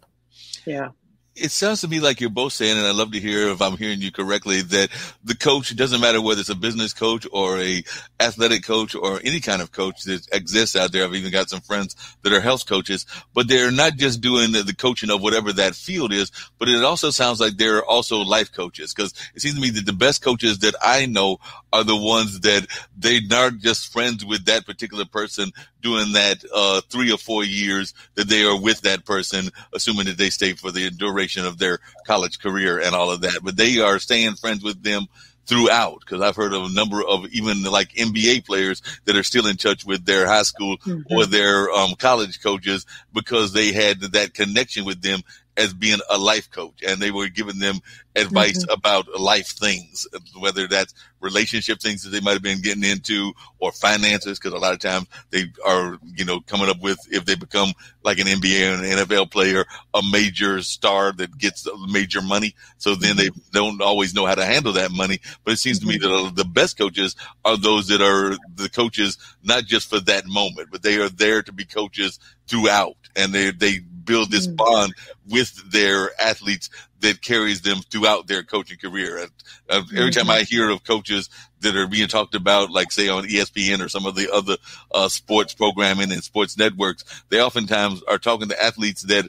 Yeah it sounds to me like you're both saying, and I'd love to hear if I'm hearing you correctly, that the coach doesn't matter whether it's a business coach or a athletic coach or any kind of coach that exists out there. I've even got some friends that are health coaches, but they're not just doing the, the coaching of whatever that field is, but it also sounds like they're also life coaches because it seems to me that the best coaches that I know are the ones that they're not just friends with that particular person doing that uh, three or four years that they are with that person, assuming that they stay for the duration of their college career and all of that. But they are staying friends with them throughout because I've heard of a number of even like NBA players that are still in touch with their high school mm-hmm. or their um, college coaches because they had that connection with them as being a life coach and they were giving them advice mm-hmm. about life things, whether that's relationship things that they might have been getting into or finances. Cause a lot of times they are, you know, coming up with, if they become like an NBA and an NFL player, a major star that gets major money. So then they mm-hmm. don't always know how to handle that money. But it seems to me mm-hmm. that the best coaches are those that are the coaches, not just for that moment, but they are there to be coaches throughout and they, they build this mm. bond with their athletes that carries them throughout their coaching career. Uh, every time I hear of coaches that are being talked about, like say on ESPN or some of the other uh, sports programming and sports networks, they oftentimes are talking to athletes that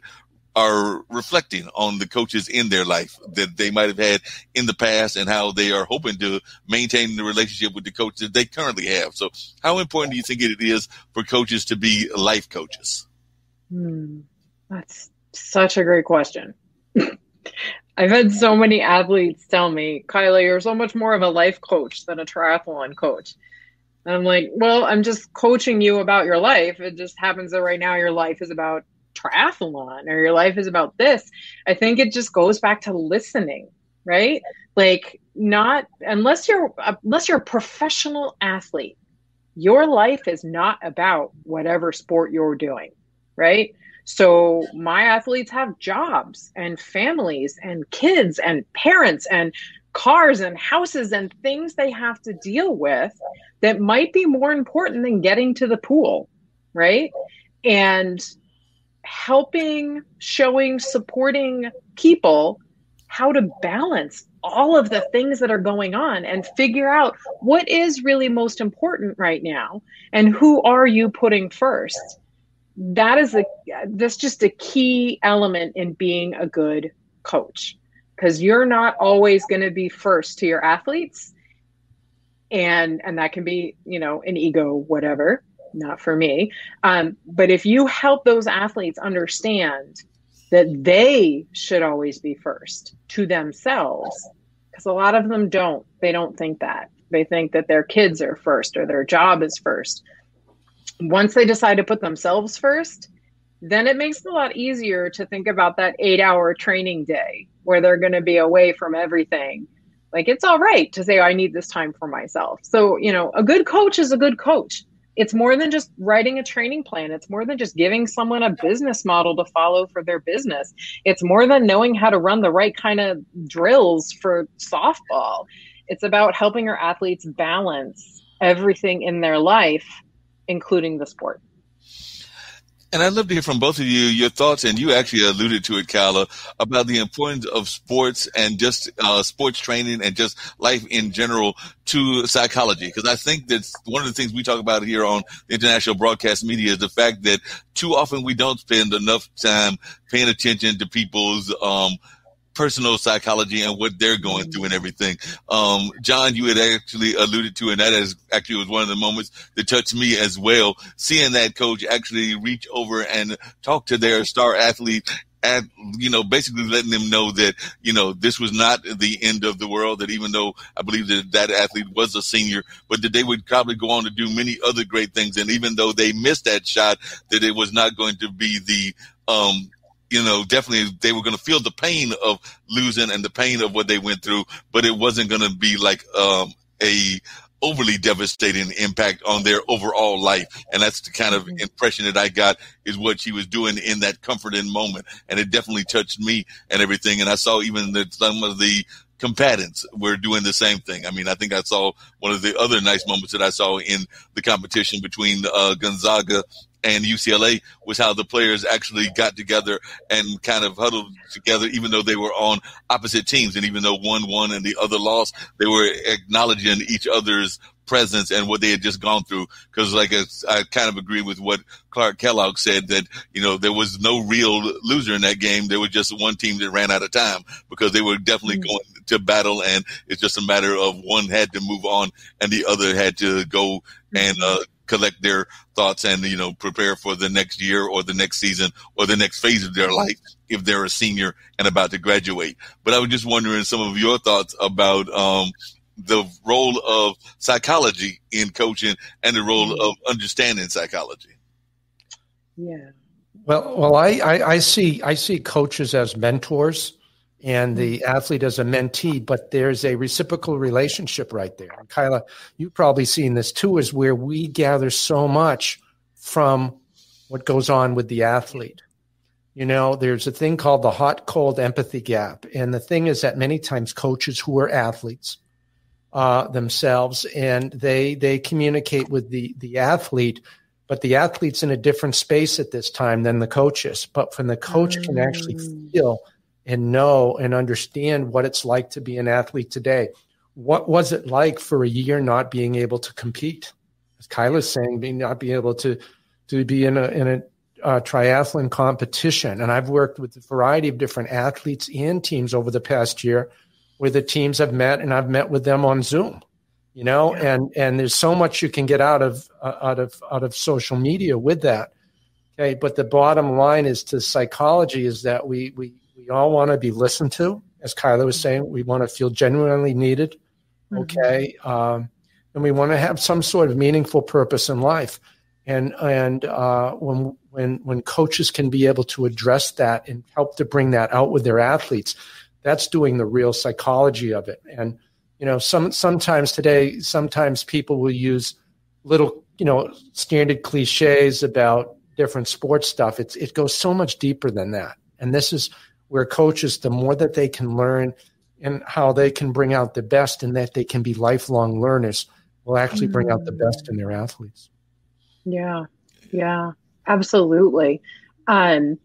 are reflecting on the coaches in their life that they might have had in the past and how they are hoping to maintain the relationship with the coach that they currently have. So how important do you think it is for coaches to be life coaches? Hmm. That's such a great question. I've had so many athletes tell me, Kyla, you're so much more of a life coach than a triathlon coach. And I'm like, well, I'm just coaching you about your life. It just happens that right now your life is about triathlon or your life is about this. I think it just goes back to listening, right? Like not unless you're unless you're a professional athlete, your life is not about whatever sport you're doing, right? So my athletes have jobs and families and kids and parents and cars and houses and things they have to deal with that might be more important than getting to the pool, right? And helping, showing, supporting people how to balance all of the things that are going on and figure out what is really most important right now and who are you putting first that is a that's just a key element in being a good coach. Because you're not always going to be first to your athletes. And and that can be you know an ego whatever not for me. Um, but if you help those athletes understand that they should always be first to themselves because a lot of them don't. They don't think that. They think that their kids are first or their job is first once they decide to put themselves first, then it makes it a lot easier to think about that eight hour training day where they're going to be away from everything. Like it's all right to say, I need this time for myself. So, you know, a good coach is a good coach. It's more than just writing a training plan. It's more than just giving someone a business model to follow for their business. It's more than knowing how to run the right kind of drills for softball. It's about helping your athletes balance everything in their life including the sport. And I'd love to hear from both of you your thoughts, and you actually alluded to it, Kyla, about the importance of sports and just uh, sports training and just life in general to psychology. Because I think that's one of the things we talk about here on the international broadcast media is the fact that too often we don't spend enough time paying attention to people's um, personal psychology and what they're going through and everything. Um, John, you had actually alluded to, and that is actually was one of the moments that touched me as well. Seeing that coach actually reach over and talk to their star athlete and you know basically letting them know that you know this was not the end of the world that even though i believe that that athlete was a senior but that they would probably go on to do many other great things and even though they missed that shot that it was not going to be the um you know, definitely they were going to feel the pain of losing and the pain of what they went through, but it wasn't going to be like um, a overly devastating impact on their overall life. And that's the kind of mm-hmm. impression that I got is what she was doing in that comforting moment. And it definitely touched me and everything. And I saw even that some of the combatants were doing the same thing. I mean, I think I saw one of the other nice moments that I saw in the competition between uh, Gonzaga and UCLA was how the players actually got together and kind of huddled together, even though they were on opposite teams. And even though one won and the other lost, they were acknowledging each other's presence and what they had just gone through. Because, like, I kind of agree with what Clark Kellogg said that you know there was no real loser in that game. There was just one team that ran out of time because they were definitely mm-hmm. going to battle, and it's just a matter of one had to move on and the other had to go and uh, collect their thoughts and you know prepare for the next year or the next season or the next phase of their life if they're a senior and about to graduate. But I was just wondering some of your thoughts about um, the role of psychology in coaching and the role of understanding psychology. Yeah. Well, well, I, I, I see I see coaches as mentors and the mm-hmm. athlete as a mentee, but there's a reciprocal relationship right there. And Kyla, you've probably seen this too, is where we gather so much from what goes on with the athlete. You know, there's a thing called the hot cold empathy gap. And the thing is that many times coaches who are athletes uh, themselves and they they communicate with the the athlete, but the athlete's in a different space at this time than the coaches. But when the coach can actually mm. feel and know and understand what it's like to be an athlete today. What was it like for a year not being able to compete? As Kyla's saying, being not being able to to be in a in a uh, triathlon competition. And I've worked with a variety of different athletes and teams over the past year, where the teams have met, and I've met with them on Zoom. You know, yeah. and and there's so much you can get out of uh, out of out of social media with that. Okay, but the bottom line is to psychology is that we we we all want to be listened to, as Kyla was saying. We want to feel genuinely needed. Mm-hmm. Okay. Mm-hmm. Um, and we want to have some sort of meaningful purpose in life. And, and uh, when, when, when coaches can be able to address that and help to bring that out with their athletes, that's doing the real psychology of it. And, you know, some, sometimes today, sometimes people will use little, you know, standard cliches about different sports stuff. It's, it goes so much deeper than that. And this is where coaches, the more that they can learn and how they can bring out the best and that they can be lifelong learners will actually bring out the mm. best in their athletes. Yeah, yeah, absolutely. Um,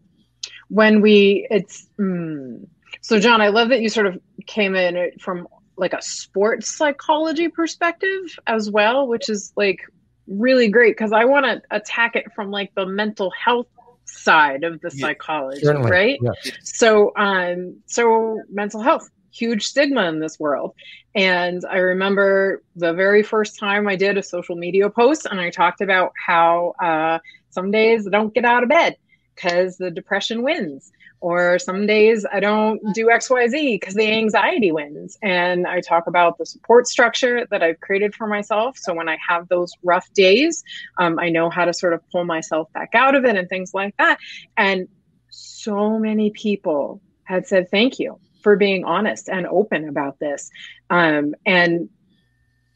when we, it's, mm, so John, I love that you sort of came in from like a sports psychology perspective as well, which is like really great because I want to attack it from like the mental health side of the yeah, psychology, certainly. right? Yeah. So, um, so mental health, huge stigma in this world. And I remember the very first time I did a social media post, and I talked about how uh, some days I don't get out of bed because the depression wins or some days I don't do XYZ because the anxiety wins. And I talk about the support structure that I've created for myself. So when I have those rough days, um, I know how to sort of pull myself back out of it and things like that. And so many people had said, Thank you for being honest and open about this. Um, and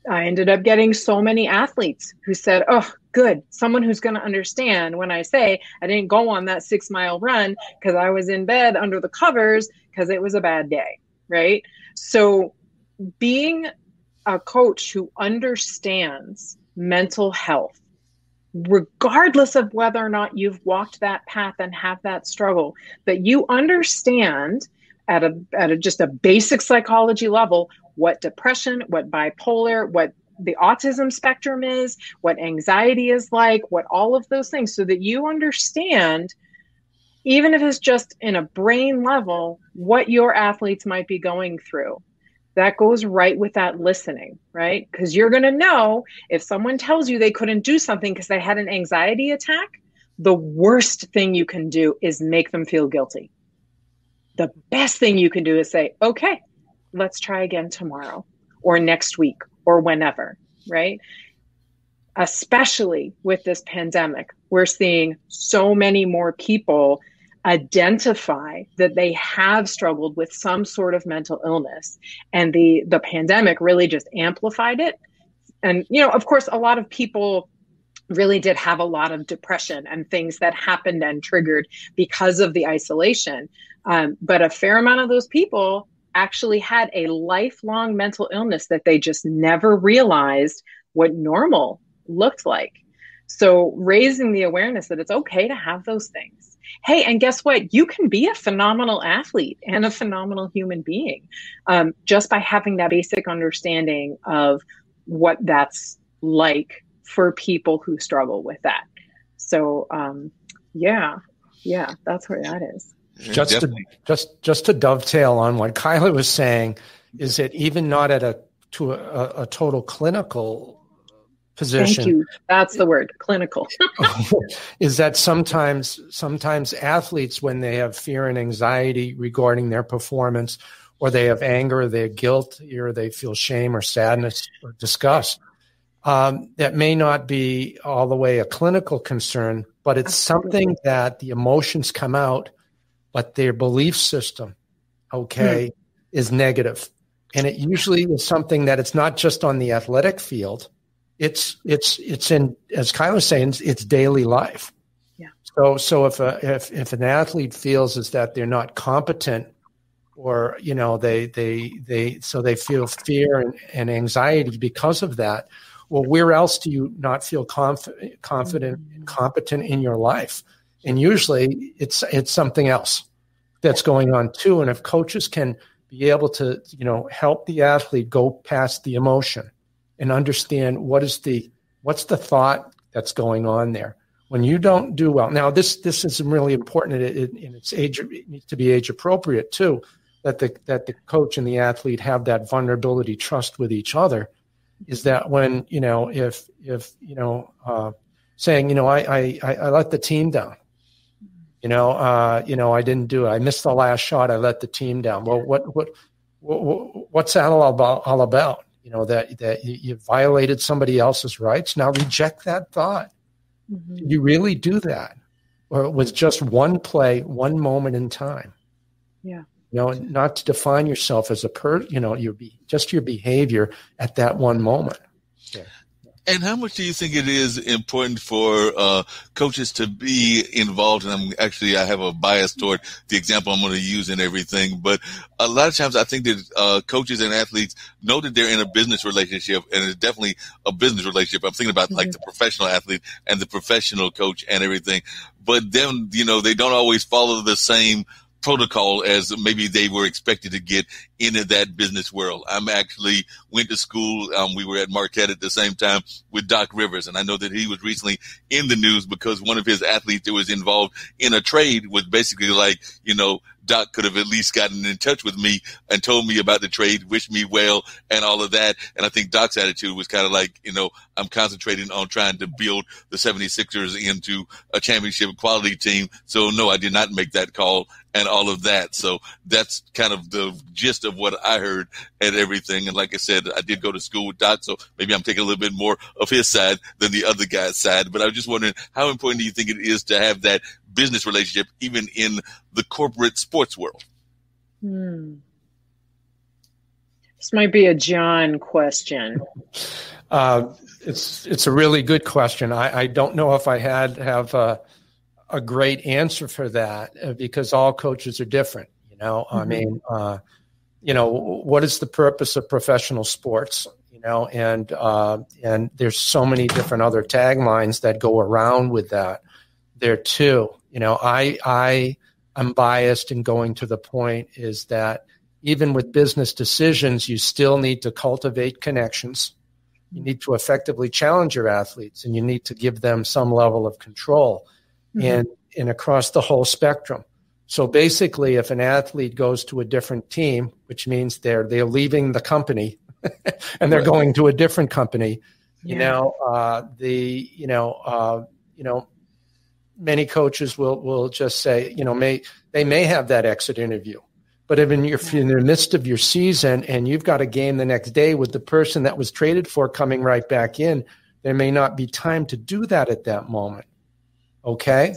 I ended up getting so many athletes who said, Oh, good. Someone who's going to understand when I say I didn't go on that six mile run because I was in bed under the covers because it was a bad day. Right. So being a coach who understands mental health, regardless of whether or not you've walked that path and have that struggle, that you understand at a at a, just a basic psychology level what depression, what bipolar, what the autism spectrum is, what anxiety is like, what all of those things, so that you understand, even if it's just in a brain level, what your athletes might be going through. That goes right with that listening, right? Because you're going to know if someone tells you they couldn't do something because they had an anxiety attack, the worst thing you can do is make them feel guilty. The best thing you can do is say, okay, let's try again tomorrow or next week or whenever, right? Especially with this pandemic, we're seeing so many more people identify that they have struggled with some sort of mental illness and the the pandemic really just amplified it and you know of course a lot of people really did have a lot of depression and things that happened and triggered because of the isolation um, but a fair amount of those people actually had a lifelong mental illness that they just never realized what normal looked like. So raising the awareness that it's okay to have those things. Hey, and guess what? You can be a phenomenal athlete and a phenomenal human being um, just by having that basic understanding of what that's like for people who struggle with that. So, um, yeah, yeah, that's where that is. Just to, just just to dovetail on what Kyla was saying, is that even not at a to a, a total clinical position. Thank you. That's the word, clinical. is that sometimes sometimes athletes when they have fear and anxiety regarding their performance or they have anger, or they have guilt, or they feel shame or sadness or disgust. Um, that may not be all the way a clinical concern, but it's Absolutely. something that the emotions come out, but their belief system, okay, hmm. is negative. And it usually is something that it's not just on the athletic field. It's it's it's in as Kyle was saying, it's daily life. Yeah. So so if a if if an athlete feels is that they're not competent or you know they they they so they feel fear and, and anxiety because of that well where else do you not feel conf- confident mm-hmm. and competent in your life? And usually it's it's something else that's going on too. And if coaches can be able to you know help the athlete go past the emotion and understand what is the what's the thought that's going on there. When you don't do well now this this is really important and it's age it needs to be age appropriate too that the that the coach and the athlete have that vulnerability trust with each other is that when you know if if you know uh, saying you know I, I I let the team down. You know uh, you know I didn't do it. I missed the last shot. I let the team down. Well what what, what what's that all about all about? You know that that you violated somebody else's rights? Now reject that thought. Mm-hmm. You really do that. Or it was just one play one moment in time. Yeah you know not to define yourself as a per you know your be just your behavior at that one moment yeah. And how much do you think it is important for uh, coaches to be involved? And I'm actually I have a bias toward the example I'm going to use and everything, but a lot of times I think that uh, coaches and athletes know that they're in a business relationship, and it's definitely a business relationship. I'm thinking about mm-hmm. like the professional athlete and the professional coach and everything, but then you know they don't always follow the same protocol as maybe they were expected to get into that business world. I'm actually went to school. Um, we were at Marquette at the same time with Doc Rivers, and I know that he was recently in the news because one of his athletes that was involved in a trade was basically like, you know, Doc could have at least gotten in touch with me and told me about the trade, wished me well, and all of that. And I think Doc's attitude was kind of like, you know, I'm concentrating on trying to build the 76ers into a championship quality team. So no, I did not make that call and all of that. So that's kind of the gist of what I heard and everything. And like I said, I did go to school with Doc, so maybe I'm taking a little bit more of his side than the other guy's side. But I was just wondering, how important do you think it is to have that business relationship, even in the corporate sports world? Hmm. This might be a John question. Uh, it's it's a really good question. I, I don't know if I had have a, a great answer for that uh, because all coaches are different. You know, mm-hmm. I mean, uh, you know, what is the purpose of professional sports? You know, and uh, and there's so many different other taglines that go around with that there too. You know, I I am biased in going to the point is that even with business decisions, you still need to cultivate connections. You need to effectively challenge your athletes, and you need to give them some level of control, mm-hmm. and and across the whole spectrum. So basically, if an athlete goes to a different team, which means they're they're leaving the company and they're going to a different company, you yeah. know, uh, the you know uh, you know many coaches will will just say, you know, may they may have that exit interview, but if, in, if you're in the midst of your season and you've got a game the next day with the person that was traded for coming right back in, there may not be time to do that at that moment. Okay,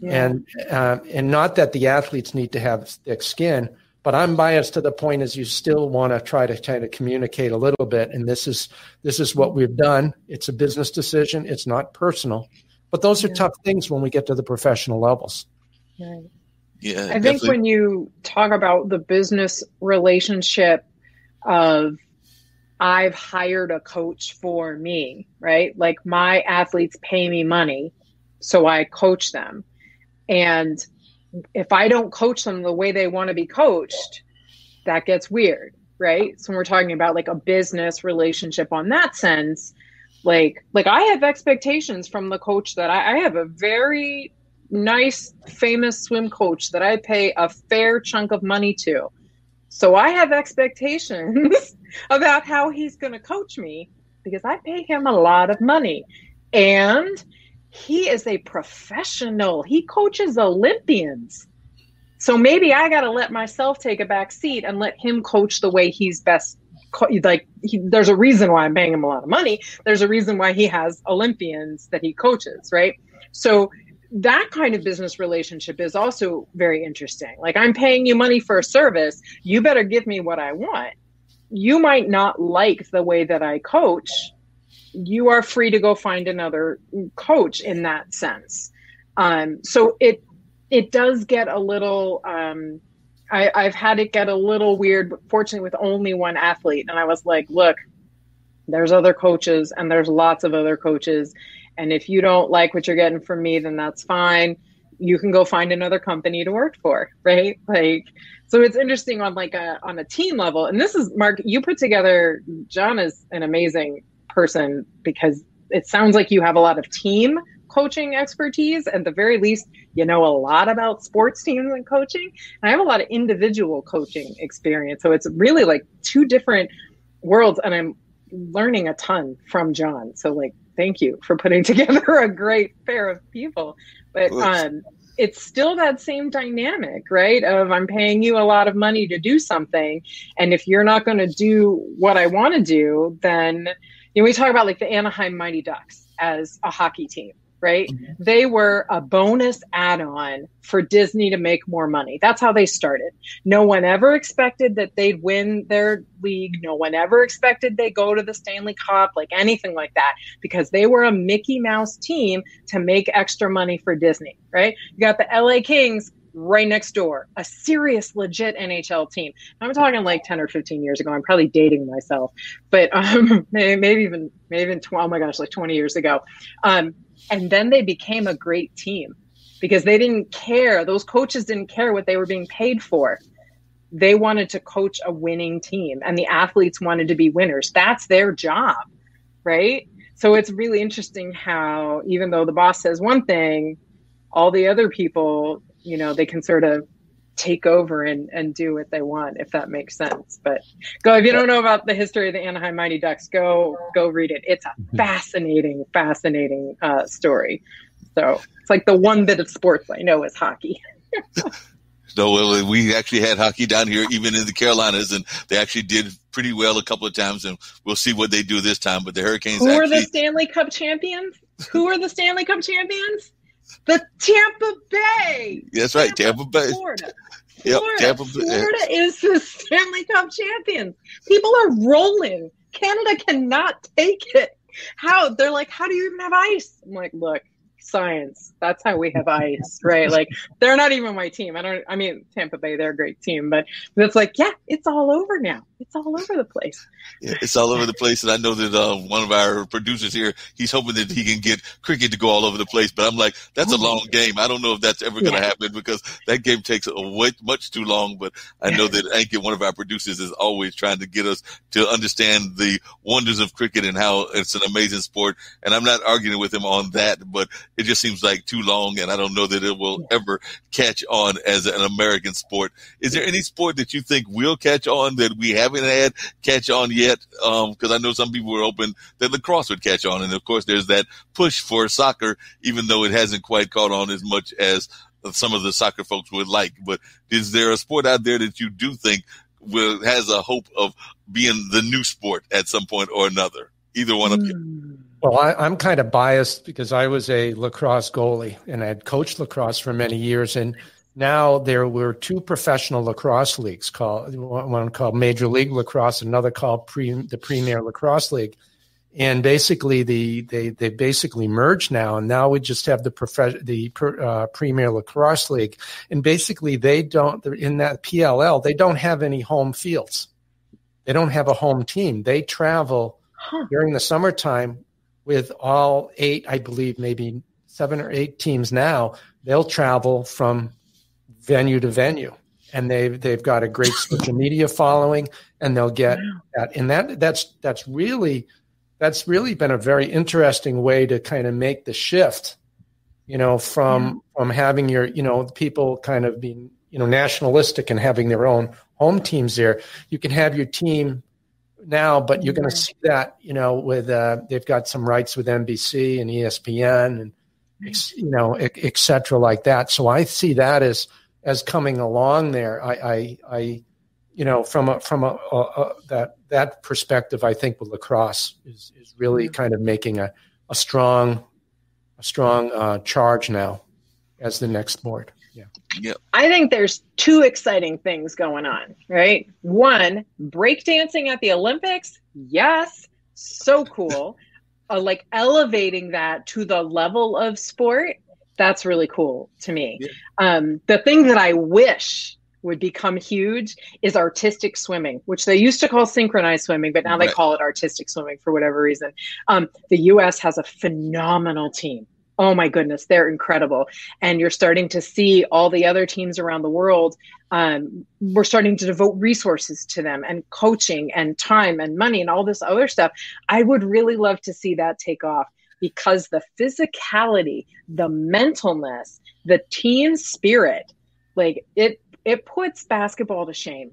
yeah. and uh, and not that the athletes need to have thick skin, but I'm biased to the point is you still want to try to try to communicate a little bit, and this is this is what we've done. It's a business decision. It's not personal. But those are yeah. tough things when we get to the professional levels. Right. Yeah. I think when you talk about the business relationship of I've hired a coach for me, right? Like my athletes pay me money, so I coach them. And if I don't coach them the way they want to be coached, that gets weird, right? So when we're talking about like a business relationship on that sense, like like I have expectations from the coach that I, I have a very nice famous swim coach that I pay a fair chunk of money to. So I have expectations about how he's going to coach me because I pay him a lot of money. And he is a professional. He coaches Olympians. So maybe I got to let myself take a back seat and let him coach the way he's best. Like, he, there's a reason why I'm paying him a lot of money. There's a reason why he has Olympians that he coaches, right? So that kind of business relationship is also very interesting. Like, I'm paying you money for a service. You better give me what I want. You might not like the way that I coach, you are free to go find another coach in that sense. Um, so it it does get a little. Um, I, I've had it get a little weird, but fortunately with only one athlete, and I was like, look, there's other coaches, and there's lots of other coaches, and if you don't like what you're getting from me, then that's fine. You can go find another company to work for, right? Like, so it's interesting on like a on a team level. And this is Marc, you put together. John is an amazing person because it sounds like you have a lot of team coaching expertise. At the very least, you know a lot about sports teams and coaching. And I have a lot of individual coaching experience. So it's really like two different worlds. And I'm learning a ton from John. So, like, thank you for putting together a great pair of people. But um, it's still that same dynamic, right? Of I'm paying you a lot of money to do something. And if you're not going to do what I want to do, then you know, we talk about like the Anaheim Mighty Ducks as a hockey team, right? Mm-hmm. They were a bonus add on for Disney to make more money. That's how they started. No one ever expected that they'd win their league. No one ever expected they go to the Stanley Cup, like anything like that, because they were a Mickey Mouse team to make extra money for Disney, right? You got the LA Kings right next door, a serious, legit NHL team. I'm talking like 10 or 15 years ago. I'm probably dating myself, but um, maybe, even, maybe even, oh my gosh, like 20 years ago. Um, and then they became a great team because they didn't care. Those coaches didn't care what they were being paid for. They wanted to coach a winning team, and the athletes wanted to be winners. That's their job, right? So it's really interesting how, even though the boss says one thing, all the other people you know they can sort of take over and, and do what they want if that makes sense. But go if you don't know about the history of the anaheim mighty ducks go go read it. It's a mm-hmm. fascinating fascinating uh, story. So it's like the one bit of sports i know is hockey. No we actually had hockey down here even in the carolinas and they actually did pretty well a couple of times and we'll see what they do this time. But the hurricanes who actually, are the stanley cup champions? Who are the stanley cup champions the Tampa Bay. That's right, Tampa, Tampa Bay. Florida. Yep, Florida. Tampa Bay. Florida is the Stanley Cup champions. People are rolling. Canada cannot take it. How they're like, how do you even have ice? I'm like, look, science. That's how we have ice, right? Like they're not even my team. I don't. I mean, Tampa Bay, they're a great team, but it's like, yeah, it's all over now. It's all over the place. Yeah, it's all over the place, and I know that uh, one of our producers here, he's hoping that he can get cricket to go all over the place. But I'm like, that's a long game. I don't know if that's ever going to yeah. happen because that game takes a way, much too long. But I know that Anki, one of our producers, is always trying to get us to understand the wonders of cricket and how it's an amazing sport. And I'm not arguing with him on that, but it just seems like too long, and I don't know that it will ever catch on as an American sport. Is there any sport that you think will catch on that we haven't had catch on yet? Because um, I know some people were hoping that lacrosse would catch on, and of course, there's that push for soccer, even though it hasn't quite caught on as much as some of the soccer folks would like. But is there a sport out there that you do think will has a hope of being the new sport at some point or another? Either one of you. Hmm. Well, I, am kind of biased because I was a lacrosse goalie and I had coached lacrosse for many years. And now there were two professional lacrosse leagues called one called Major League Lacrosse, another called Pre, the Premier Lacrosse League. And basically, the they they basically merged now, and now we just have the prof- the uh, Premier Lacrosse League, and basically they don't in that PLL they don't have any home fields They don't have a home team. They travel huh. during the summertime with all eight, I believe, maybe seven or eight teams now. They'll travel from venue to venue, and they've they've got a great social media following, and they'll get that. And that that's that's really that's really been a very interesting way to kind of make the shift you know from yeah. from having your you know people kind of being you know nationalistic and having their own home teams there. You can have your team now but you're going to see that you know with uh, they've got some rights with nbc and espn and you know etc like that. So i see that as as coming along there i i, I you know from a from a, a, a, that that perspective i think with lacrosse is is really kind of making a, a strong a strong uh, charge now as the next board. Yeah. Yep. I think there's two exciting things going on, right? One, breakdancing at the Olympics. Yes, so cool. uh, like elevating that to the level of sport. That's really cool to me. Yeah. Um, the thing that I wish would become huge is artistic swimming, which they used to call synchronized swimming, but now right. they call it artistic swimming for whatever reason. Um, the US has a phenomenal team. Oh my goodness, they're incredible. And you're starting to see all the other teams around the world. Um, we're starting to devote resources to them and coaching and time and money and all this other stuff. I would really love to see that take off because the physicality, the mentalness, the team spirit, like it it puts basketball to shame.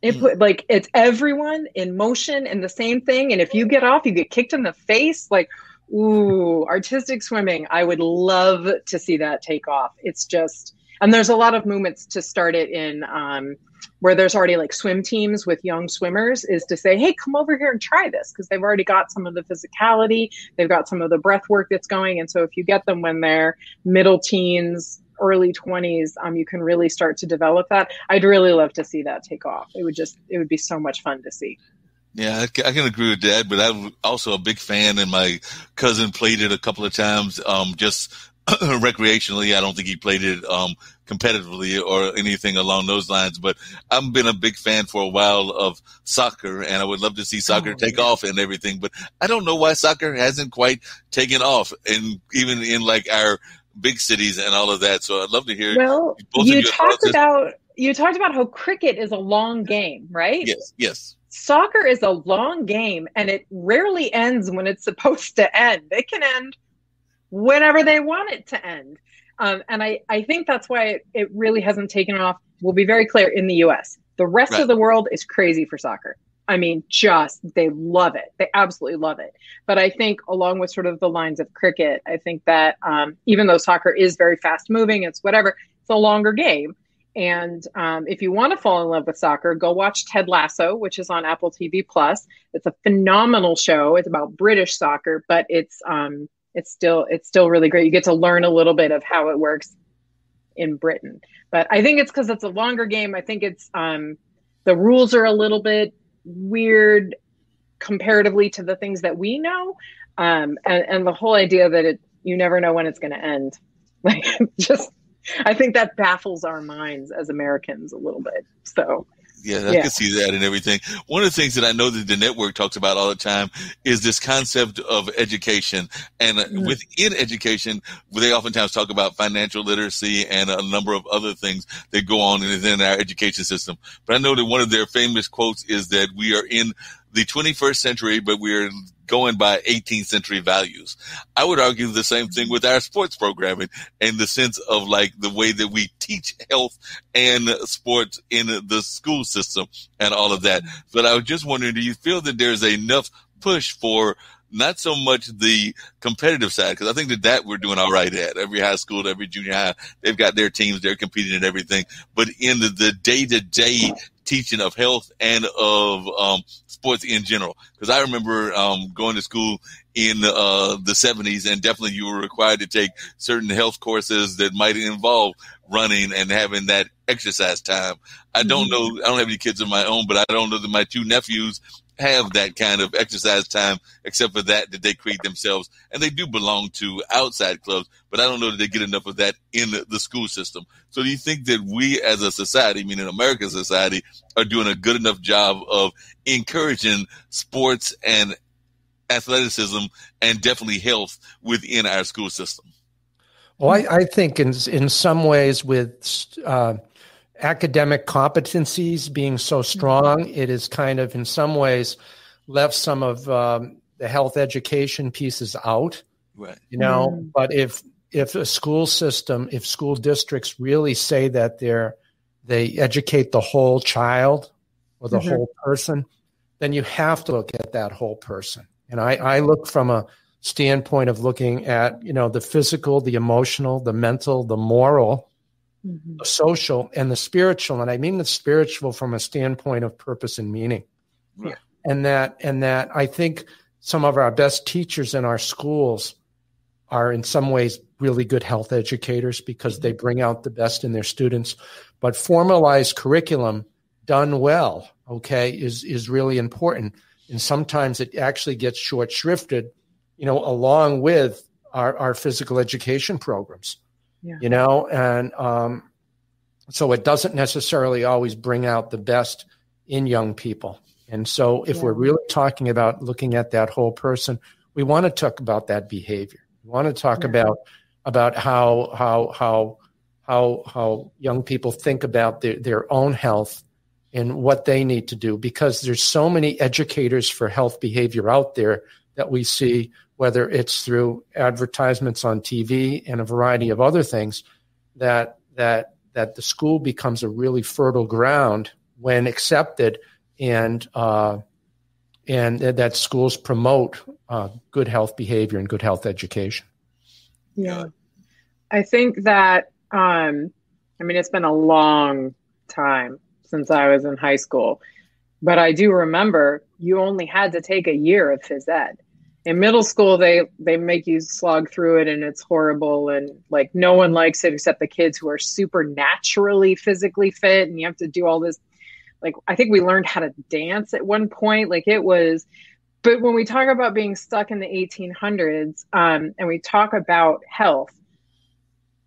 It put like it's everyone in motion and the same thing. And if you get off, you get kicked in the face. Like, ooh, artistic swimming. I would love to see that take off. It's just, and there's a lot of movements to start it in um, where there's already like swim teams with young swimmers is to say, hey, come over here and try this because they've already got some of the physicality, they've got some of the breath work that's going. And so if you get them when they're middle teens, early 20s um, you can really start to develop that i'd really love to see that take off it would just it would be so much fun to see yeah, I can agree with that, but I'm also a big fan, and my cousin played it a couple of times, um, just recreationally. I don't think he played it um, competitively or anything along those lines, but I've been a big fan for a while of soccer, and I would love to see soccer oh, take off and everything. But I don't know why soccer hasn't quite taken off, and even in like our big cities and all of that. So I'd love to hear. Well, you talked about you talked about how cricket is a long game, right? Yes, yes. Soccer is a long game, and it rarely ends when it's supposed to end. It can end whenever they want it to end. Um, and I, I think that's why it, it really hasn't taken off. We'll be very clear in the US. The rest right. of the world is crazy for soccer. I mean, just they love it. They absolutely love it. But I think, along with sort of the lines of cricket, I think that um, even though soccer is very fast moving, it's whatever, it's a longer game. And um, if you want to fall in love with soccer, go watch Ted Lasso, which is on Apple TV Plus. It's a phenomenal show. It's about British soccer, but it's um, it's still it's still really great. You get to learn a little bit of how it works in Britain. But I think it's because it's a longer game. I think it's um, the rules are a little bit weird comparatively to the things that we know um, and, and the whole idea that it you never know when it's going to end like just i think that baffles our minds as americans a little bit so yeah, I yeah. can see that and everything. One of the things that I know that the network talks about all the time is this concept of education. And mm-hmm. within education, they oftentimes talk about financial literacy and a number of other things that go on within our education system. But I know that one of their famous quotes is that we are in the 21st century, but we're going by 18th century values. I would argue the same thing with our sports programming in the sense of like the way that we teach health and sports in the school system and all of that. But I was just wondering, do you feel that there's enough push for not so much the competitive side because I think that that we're doing all right at every high school, every junior high. They've got their teams, they're competing and everything. But in the day to day teaching of health and of um, sports in general. Because I remember um, going to school in uh, the 70s, and definitely you were required to take certain health courses that might involve running and having that exercise time. I don't mm-hmm. know, I don't have any kids of my own, but I don't know that my two nephews have that kind of exercise time except for that that they create themselves. And they do belong to outside clubs but i don't know that they get enough of that in the, school system. So do you think that we as a society meaning american society are doing a good enough job of encouraging sports and athleticism and definitely health within our school system? Well i, I think in, in some ways with uh, academic competencies being so strong, mm-hmm. it is kind of in some ways left some of um, the health education pieces out. Right. You know, mm. but if if a school system, if school districts really say that they're they educate the whole child or the mm-hmm. whole person, then you have to look at that whole person. And I, I look from a standpoint of looking at, you know, the physical, the emotional, the mental, the moral, mm-hmm. the social and the spiritual and i mean the spiritual from a standpoint of purpose and meaning yeah. and that and that i think some of our best teachers in our schools are in some ways really good health educators because they mm-hmm. bring out the best in their students but formalized curriculum done well okay is is really important and sometimes it actually gets short shrifted you know along with our, our physical education programs yeah. you know, and um, so it doesn't necessarily always bring out the best in young people. And so, if yeah. we're really talking about looking at that whole person, we want to talk about that behavior. We want to talk yeah. about about how how how how how young people think about their, their own health and what they need to do because there's so many educators for health behavior out there that we see whether it's through advertisements on TV and a variety of other things, that that that the school becomes a really fertile ground when accepted, and uh, and that schools promote uh, good health behavior and good health education. Yeah, I think that. Um, I mean, it's been a long time since I was in high school, but I do remember you only had to take a year of phys ed in middle school they they make you slog through it and it's horrible and like no one likes it except the kids who are super naturally physically fit and you have to do all this like i think we learned how to dance at one point like it was but when we talk about being stuck in the 1800s um, and we talk about health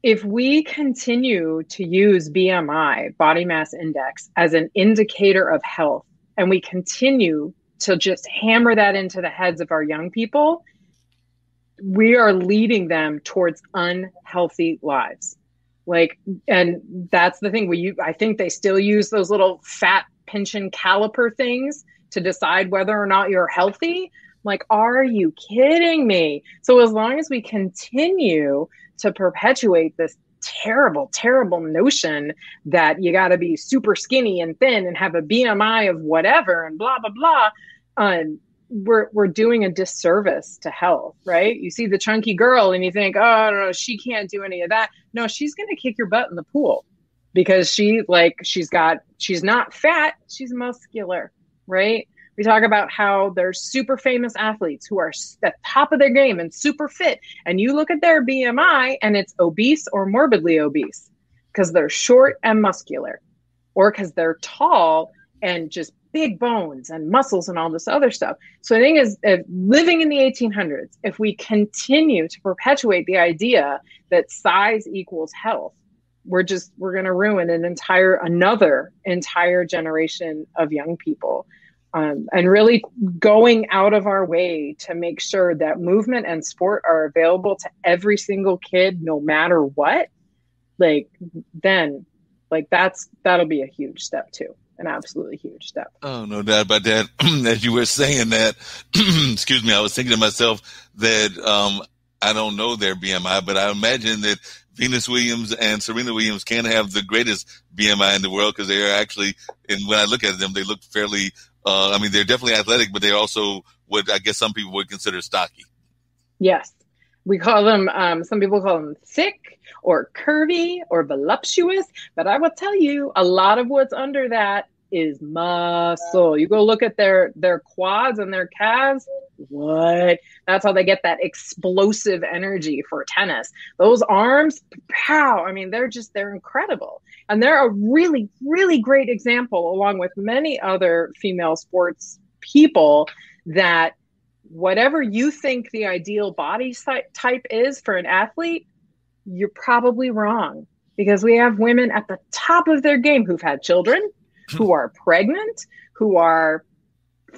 if we continue to use bmi body mass index as an indicator of health and we continue to just hammer that into the heads of our young people, we are leading them towards unhealthy lives. Like, and that's the thing. We, I think they still use those little fat pension caliper things to decide whether or not you're healthy. Like, are you kidding me? So, as long as we continue to perpetuate this terrible, terrible notion that you got to be super skinny and thin and have a BMI of whatever and blah, blah, blah, um, we're we're doing a disservice to health, right? You see the chunky girl and you think, oh no, she can't do any of that. No, she's gonna kick your butt in the pool because she like she's got she's not fat, she's muscular, right? We talk about how there's super famous athletes who are at the top of their game and super fit, and you look at their BMI and it's obese or morbidly obese because they're short and muscular, or because they're tall and just big bones and muscles and all this other stuff. So the thing is, living in the 1800s, if we continue to perpetuate the idea that size equals health, we're just we're going to ruin an entire another entire generation of young people. Um, and really going out of our way to make sure that movement and sport are available to every single kid, no matter what, like then, like that's that'll be a huge step too an absolutely huge step. Oh, no doubt about that. As you were saying that, excuse me, I was thinking to myself that um, I don't know their BMI, but I imagine that Venus Williams and Serena Williams can have the greatest BMI in the world because they are actually, and when I look at them, they look fairly. Uh, I mean, they're definitely athletic, but they're also what I guess some people would consider stocky. Yes, we call them. Um, some people call them thick or curvy or voluptuous, but I will tell you, a lot of what's under that is muscle. You go look at their their quads and their calves. What? That's how they get that explosive energy for tennis. Those arms, pow! I mean, they're just they're incredible, and they're a really really great example, along with many other female sports people that whatever you think the ideal body type is for an athlete, you're probably wrong because we have women at the top of their game who've had children, who are pregnant, who are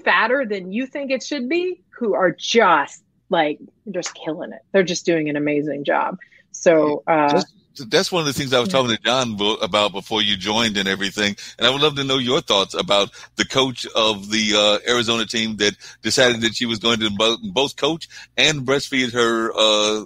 fatter than you think it should be, who are just like just killing it. They're just doing an amazing job. So uh, that's one of the things I was talking to John about before you joined and everything. And I would love to know your thoughts about the coach of the uh, Arizona team that decided that she was going to both, both coach and breastfeed her uh,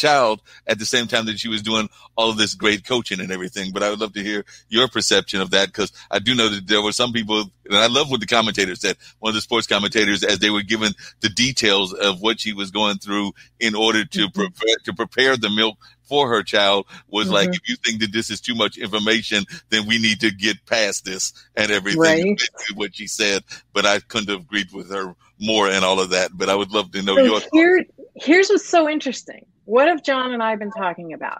child at the same time that she was doing all of this great coaching and everything. But I would love to hear your perception of that because I do know that there were some people, and I love what the commentator said. One of the sports commentators, as they were given the details of what she was going through in order to mm-hmm. prepare to prepare the milk for her child, was mm-hmm. like, if you think that this is too much information, then we need to get past this and everything. Right. What she said, but I couldn't have agreed with her more and all of that. But I would love to know so your. Here, here's what's so interesting what have John and I been talking about?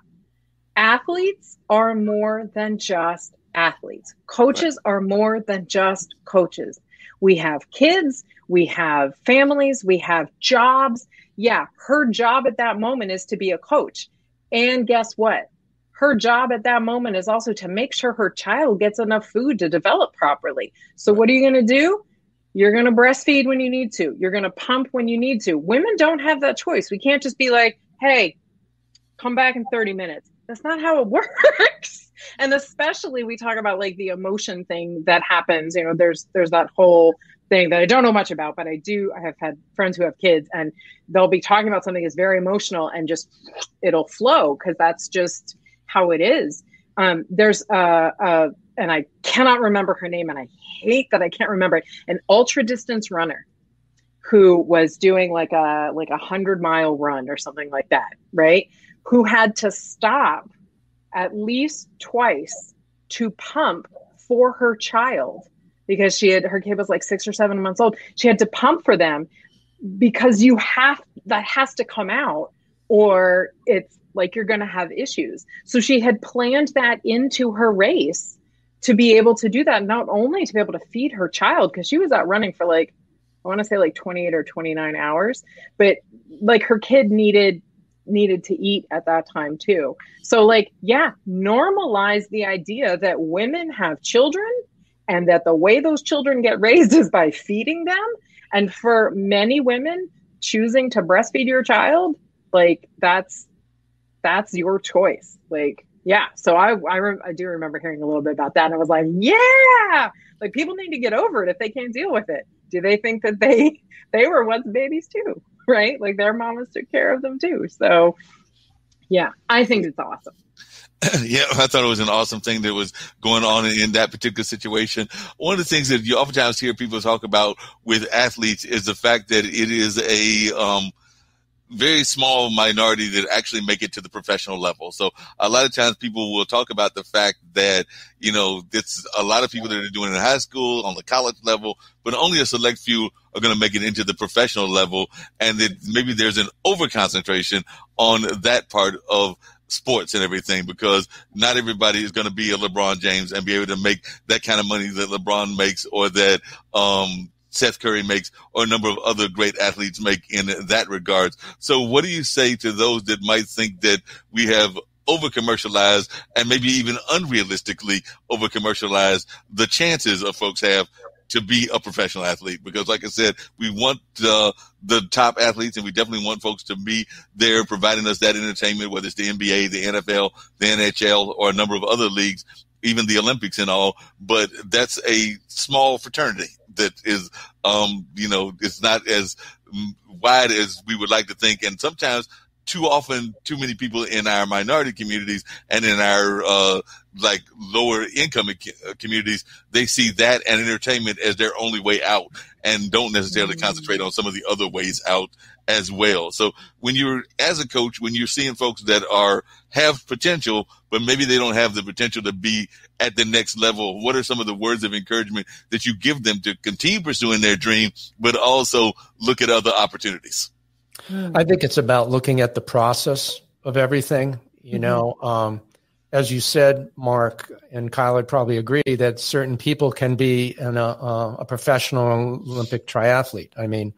Athletes are more than just athletes. Coaches are more than just coaches. We have kids, we have families, we have jobs. Yeah, her job at that moment is to be a coach. And guess what? Her job at that moment is also to make sure her child gets enough food to develop properly. So, what are you going to do? You're going to breastfeed when you need to. You're going to pump when you need to. Women don't have that choice. We can't just be like, hey, come back in 30 minutes. That's not how it works. and especially we talk about like the emotion thing that happens. You know, there's there's that whole thing that I don't know much about, but I do. I have had friends who have kids, and they'll be talking about something that's very emotional, and just it'll flow because that's just how it is. Um, there's a, a, and I cannot remember her name, and I hate that I can't remember it. An ultra distance runner who was doing like a like a hundred mile run or something like that, right? Who had to stop at least twice to pump for her child because she had her kid was like six or seven months old. She had to pump for them because you have that has to come out or it's like you're going to have issues. So she had planned that into her race to be able to do that, not only to be able to feed her child because she was out running for like I want to say like 28 or 29 hours, but like her kid needed needed to eat at that time too. So like yeah, normalize the idea that women have children and that the way those children get raised is by feeding them and for many women choosing to breastfeed your child, like that's that's your choice. Like yeah, so I I, re- I do remember hearing a little bit about that and I was like, yeah, like people need to get over it if they can't deal with it do they think that they they were once babies too right? Like their mamas took care of them too. So yeah i think it's awesome. Yeah, I thought it was an awesome thing that was going on in that particular situation. One of the things that you oftentimes hear people talk about with athletes is the fact that it is a um, very small minority that actually make it to the professional level. So a lot of times people will talk about the fact that, you know, it's a lot of people that are doing it in high school, on the college level, but only a select few are going to make it into the professional level. And that maybe there's an over concentration on that part of sports and everything because not everybody is going to be a LeBron James and be able to make that kind of money that LeBron makes or that, um, Steph Curry makes or a number of other great athletes make in that regards. So what do you say to those that might think that we have over commercialized and maybe even unrealistically over commercialized the chances of folks have to be a professional athlete because like I said, we want uh, the top athletes and we definitely want folks to be there providing us that entertainment, whether it's the NBA, the NFL, the NHL, or a number of other leagues, even the Olympics and all. But that's a small fraternity that is, um, you know, it's not as wide as we would like to think. And sometimes too often, too many people in our minority communities and in our, uh, like lower income communities, they see that and entertainment as their only way out and don't necessarily mm-hmm. concentrate on some of the other ways out as well. So when you're as a coach, when you're seeing folks that are have potential, but maybe they don't have the potential to be at the next level, what are some of the words of encouragement that you give them to continue pursuing their dream, but also look at other opportunities? I think it's about looking at the process of everything. You mm-hmm. know, um, as you said, Marc and Kyle would probably agree that certain people can be an, a, a professional Olympic triathlete. I mean,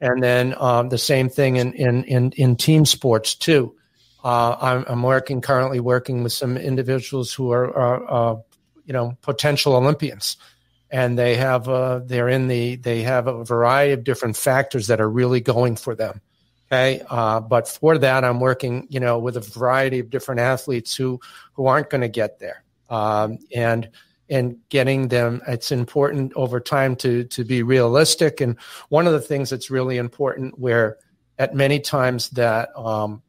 and then um, the same thing in, in, in, in team sports too. Uh, I'm, I'm, working currently working with some individuals who are, are uh, you know, potential Olympians, and they have uh, they're in the they have a variety of different factors that are really going for them. Okay, uh, but for that, I'm working, you know, with a variety of different athletes who who aren't going to get there, um, and and getting them. It's important over time to to be realistic. And one of the things that's really important, where at many times that um,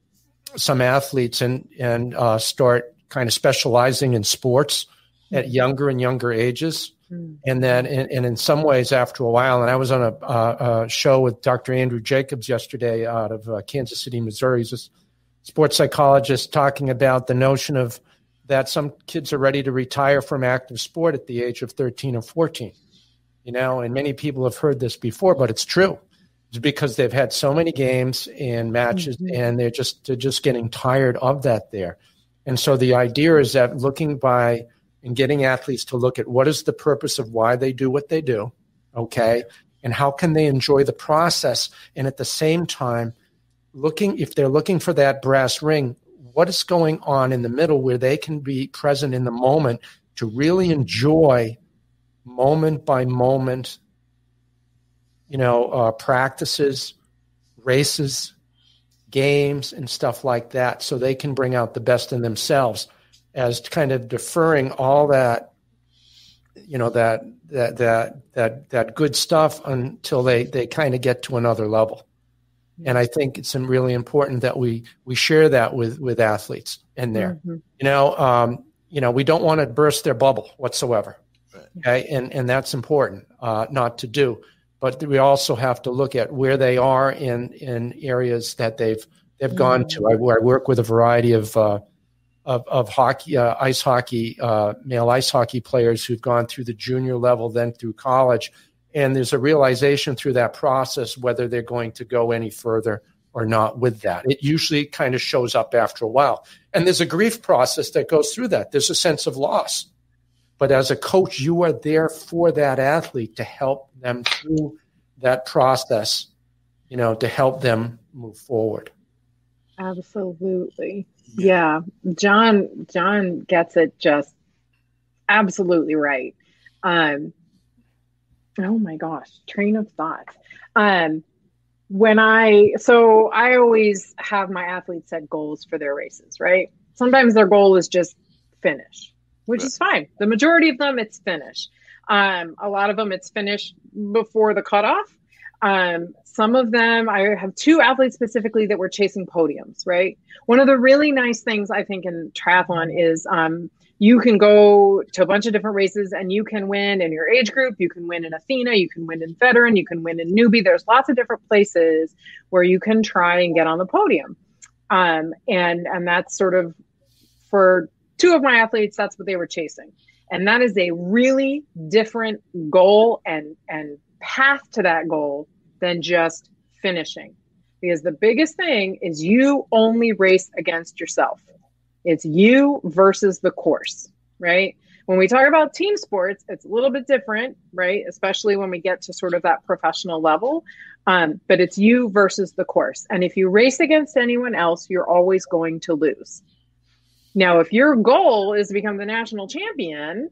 some athletes and and uh, start kind of specializing in sports at younger and younger ages Mm. And then, and, and, in some ways, after a while, and I was on a, a, a show with Dr. Andrew Jacobs yesterday out of uh, Kansas City, Missouri. He's a sports psychologist talking about the notion of that some kids are ready to retire from active sport at the age of 13 or 14. You know, and many people have heard this before, but it's true. Because they've had so many games and matches, mm-hmm. and they're just they're just getting tired of that there. And so the idea is that looking by and getting athletes to look at what is the purpose of why they do what they do, okay, and how can they enjoy the process, and at the same time, looking if they're looking for that brass ring, what is going on in the middle where they can be present in the moment to really enjoy moment by moment, you know, uh, practices, races, games, and stuff like that, so they can bring out the best in themselves as kind of deferring all that you know that that that that that good stuff until they they kind of get to another level. And i think it's really important that we we share that with with athletes in there. Mm-hmm. you know um, you know we don't want to burst their bubble whatsoever. Right. okay? And and that's important uh, not to do but we also have to look at where they are in in areas that they've they've gone to I, I, work with a variety of uh, of, of hockey, uh, ice hockey, uh, male ice hockey players who've gone through the junior level, then through college. And there's a realization through that process whether they're going to go any further or not with that. It usually kind of shows up after a while. And there's a grief process that goes through that. There's a sense of loss. But as a coach, you are there for that athlete to help them through that process, you know, to help them move forward. Absolutely. Yeah. John John gets it just absolutely right. Um oh my gosh, train of thought. Um when I so I always have my athletes set goals for their races, right? Sometimes their goal is just finish, which is fine. The majority of them it's finish. Um, a lot of them it's finish before the cutoff. Um, some of them, I have two athletes specifically that were chasing podiums, right? One of the really nice things I think in triathlon is um, you can go to a bunch of different races and you can win in your age group. You can win in Athena, you can win in veteran, you can win in newbie. There's lots of different places where you can try and get on the podium. Um, and and that's sort of for two of my athletes, that's what they were chasing. And that is a really different goal and and path to that goal than just finishing. Because the biggest thing is you only race against yourself. It's you versus the course, right? When we talk about team sports, it's a little bit different, right? Especially when we get to sort of that professional level. Um, but it's you versus the course. And if you race against anyone else, you're always going to lose. Now, if your goal is to become the national champion,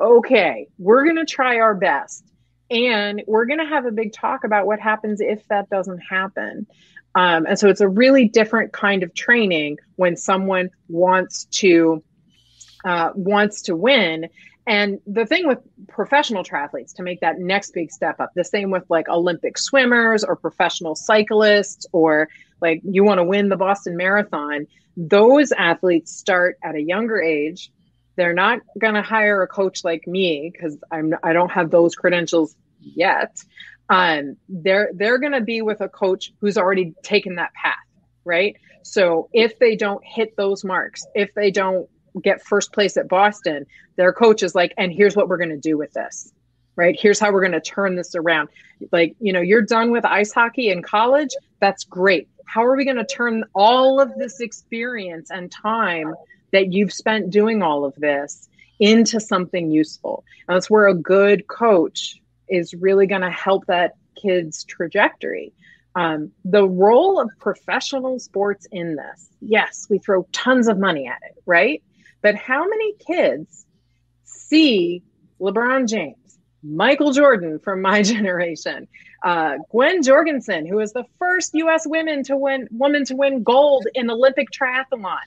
okay, we're going to try our best and we're going to have a big talk about what happens if that doesn't happen. Um, and so it's a really different kind of training when someone wants to uh, wants to win. And the thing with professional triathletes to make that next big step up, the same with like Olympic swimmers or professional cyclists, or like you want to win the Boston Marathon, those athletes start at a younger age they're not going to hire a coach like me because I'm I don't have those credentials yet. Um, they're they're going to be with a coach who's already taken that path, right? So if they don't hit those marks, if they don't get first place at Boston, their coach is like, and here's what we're going to do with this, right? Here's how we're going to turn this around. Like, you know, you're done with ice hockey in college. That's great. How are we going to turn all of this experience and time that you've spent doing all of this into something useful. And that's where a good coach is really going to help that kid's trajectory. Um, the role of professional sports in this, yes, we throw tons of money at it, right? But how many kids see LeBron James, Michael Jordan from my generation, uh, Gwen Jorgensen, who was the first U.S. women to win woman to win gold in Olympic triathlon.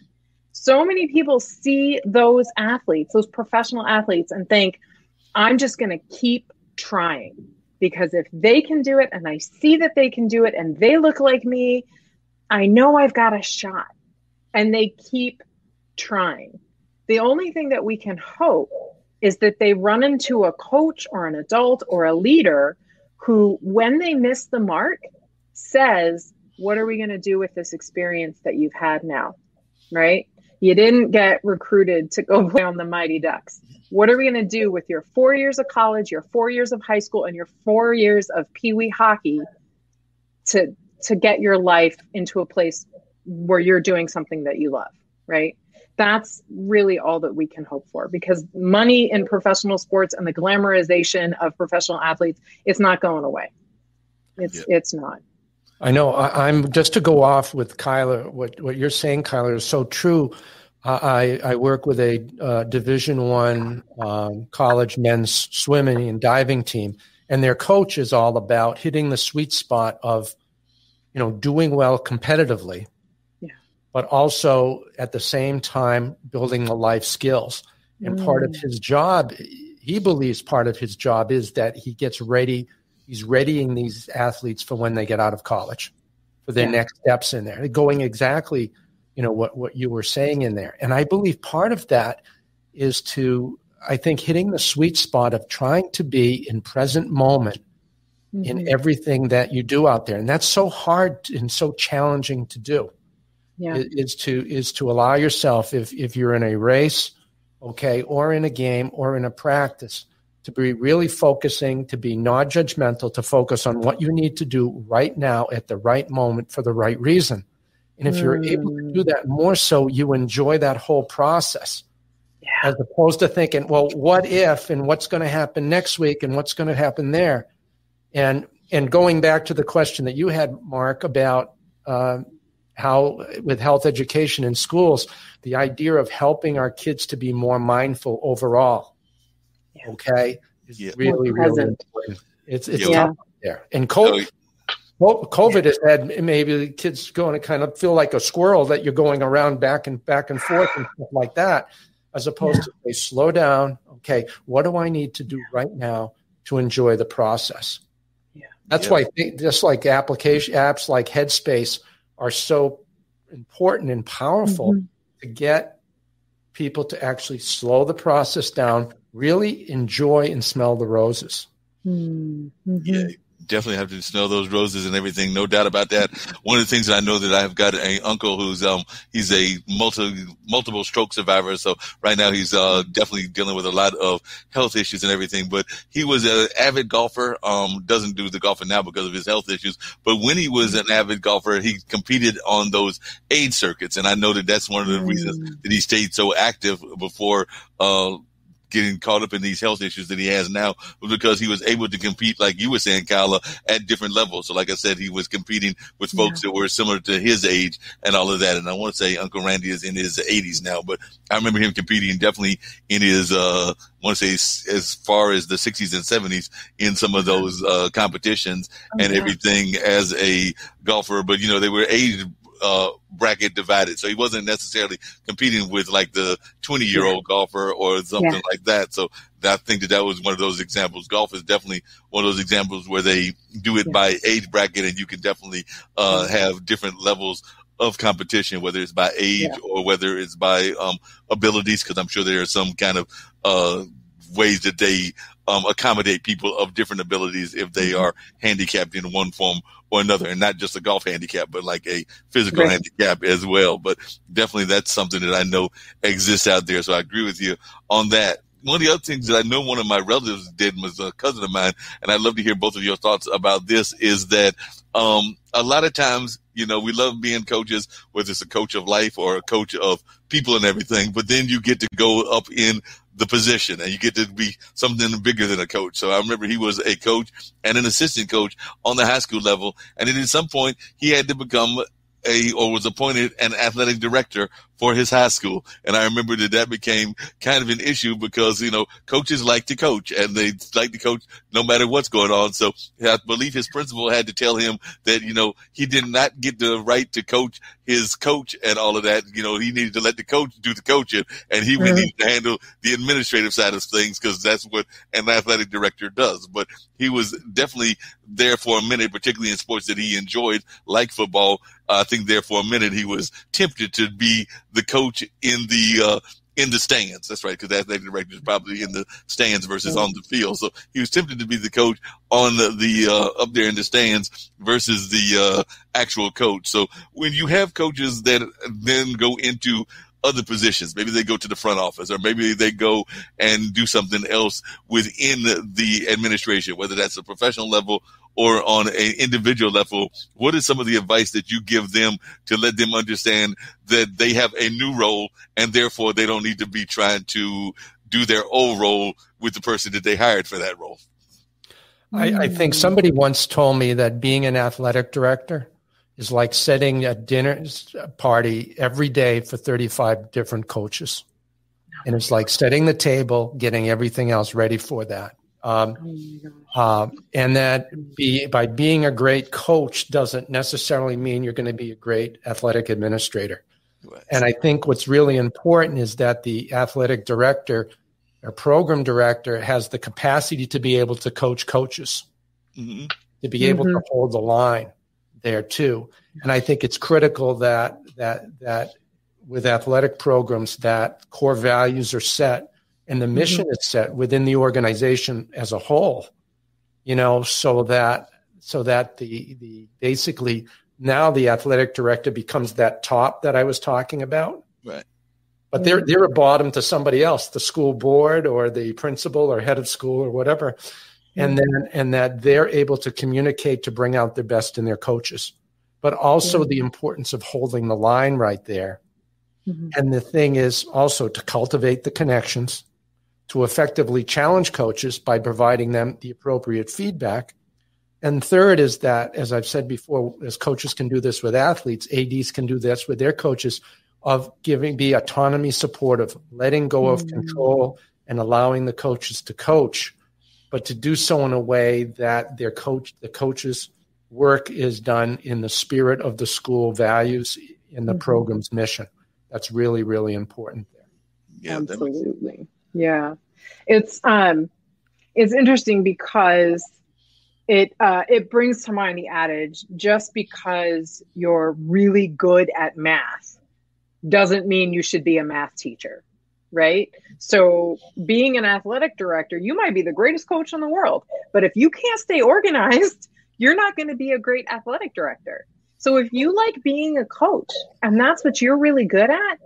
So many people see those athletes, those professional athletes, and think, "I'm just going to keep trying." Because if they can do it and I see that they can do it and they look like me, I know I've got a shot. And they keep trying. The only thing that we can hope is that they run into a coach or an adult or a leader who, when they miss the mark, says, What are we going to do with this experience that you've had now? Right? You didn't get recruited to go play on the Mighty Ducks. What are we going to do with your four years of college, your four years of high school, and your four years of Pee Wee hockey to to get your life into a place where you're doing something that you love? Right? That's really all that we can hope for because money in professional sports and the glamorization of professional athletes it's not going away. It's yeah. it's not. I know. I, am just to go off with kyler what what you're saying kyler is so true. I, I work with a uh, Division One um, college men's swimming and diving team, and their coach is all about hitting the sweet spot of, you know, doing well competitively, but also at the same time building the life skills. And mm. part of mm. his job, he believes part of his job is that he gets ready. He's readying these athletes for when they get out of college, for their yeah. next steps in there. Going exactly, you know, what what you were saying in there. And I believe part of that is to, I think, hitting the sweet spot of trying to be in present moment mm-hmm. in everything that you do out there. And that's so hard and so challenging to do yeah. is to is to allow yourself if if you're in a race okay or in a game or in a practice to be really focusing to be not judgmental to focus on what you need to do right now at the right moment for the right reason and if you're mm. able to do mm. that more so you enjoy that whole process yeah. as opposed to thinking well what if and what's going to happen next week and what's going to happen there and and going back to the question that you had Marc about uh, how with health education in schools the idea of helping our kids to be more mindful overall. Yeah. okay? Is yeah. really really important. It's it's yeah. tough there. And oh, COVID, COVID has had maybe the kids going to kind of feel like a squirrel that you're going around back and back and forth and stuff like that as opposed to they slow down. Okay what do i need to do right now to enjoy the process? Yeah. That's why just like application apps like headspace are so important and powerful mm-hmm. to get people to actually slow the process down, really enjoy and smell the roses. Mm-hmm. Yeah, definitely have to smell those roses and everything. No doubt about that. One of the things that I know that I've got an uncle who's um he's a multi multiple stroke survivor. So right now he's uh definitely dealing with a lot of health issues and everything. But he was an avid golfer. Um, doesn't do the golfing now because of his health issues. But when he was an avid golfer, he competed on those age circuits, and I know that that's one of the reasons mm. that he stayed so active before uh getting caught up in these health issues that he has now was because he was able to compete, like you were saying, Kyla, at different levels. So, like I said, he was competing with folks yeah. that were similar to his age and all of that. And I want to say Uncle Randy is in his 80s now, but I remember him competing definitely in his, uh, I want to say as far as the 60s and 70s in some of those uh, competitions oh, and yeah. everything as a golfer. But, you know, they were age uh, bracket divided. So he wasn't necessarily competing with like the 20 year old golfer or something yeah. like that. So I think that that was one of those examples. Golf is definitely one of those examples where they do it yeah. by age bracket and you can definitely uh, have different levels of competition, whether it's by age yeah. or whether it's by um, abilities, because I'm sure there are some kind of uh, ways that they um, accommodate people of different abilities if they mm-hmm. are handicapped in one form or another, and not just a golf handicap, but like a physical right. handicap as well. But definitely that's something that I know exists out there. So I agree with you on that. one of the other things that I know one of my relatives did was a cousin of mine, and I'd love to hear both of your thoughts about this. Is that um, a lot of times, you know, we love being coaches, whether it's a coach of life or a coach of people and everything, but then you get to go up in the position and you get to be something bigger than a coach. So I remember he was a coach and an assistant coach on the high school level. And then at some point he had to become a or was appointed an athletic director for his high school. And I remember that that became kind of an issue because, you know, coaches like to coach and they like to coach no matter what's going on. So I believe his principal had to tell him that, you know, he did not get the right to coach his coach and all of that. You know, he needed to let the coach do the coaching and he mm-hmm. needed to handle the administrative side of things because that's what an athletic director does. But he was definitely there for a minute, particularly in sports that he enjoyed, like football. I think there for a minute he was tempted to be the coach in the uh, in the stands. That's right, because the athletic director is probably in the stands versus on the field. So he was tempted to be the coach on the, the uh, up there in the stands versus the uh, actual coach. So when you have coaches that then go into other positions. Maybe they go to the front office or maybe they go and do something else within the administration, whether that's a professional level or on an individual level. What is some of the advice that you give them to let them understand that they have a new role and therefore they don't need to be trying to do their old role with the person that they hired for that role? I, I think somebody once told me that being an athletic director is like setting a dinner party every day for 35 different coaches. And it's like setting the table, getting everything else ready for that. Um, uh, and that be, by being a great coach doesn't necessarily mean you're going to be a great athletic administrator. And I think what's really important is that the athletic director or program director has the capacity to be able to coach coaches, mm-hmm. to be able mm-hmm. to hold the line there too. And I think it's critical that that that with athletic programs that core values are set and the mission mm-hmm. is set within the organization as a whole. You know, so that so that the the basically now the athletic director becomes that top that I was talking about. Right. But they're they're a bottom to somebody else, the school board or the principal or head of school or whatever and then and that they're able to communicate to bring out the best in their coaches but also yeah. the importance of holding the line right there mm-hmm. and the thing is also to cultivate the connections to effectively challenge coaches by providing them the appropriate feedback and third is that as i've said before as coaches can do this with athletes ads can do this with their coaches of giving be autonomy supportive letting go mm-hmm. of control and allowing the coaches to coach but to do so in a way that their coach, the coach's work is done in the spirit of the school values in the mm-hmm. program's mission. That's really, really important there. Yeah, Absolutely. Yeah. It's um it's interesting because it uh, it brings to mind the adage just because you're really good at math doesn't mean you should be a math teacher right? So, being an athletic director, you might be the greatest coach in the world, but if you can't stay organized, you're not going to be a great athletic director. So, if you like being a coach and that's what you're really good at,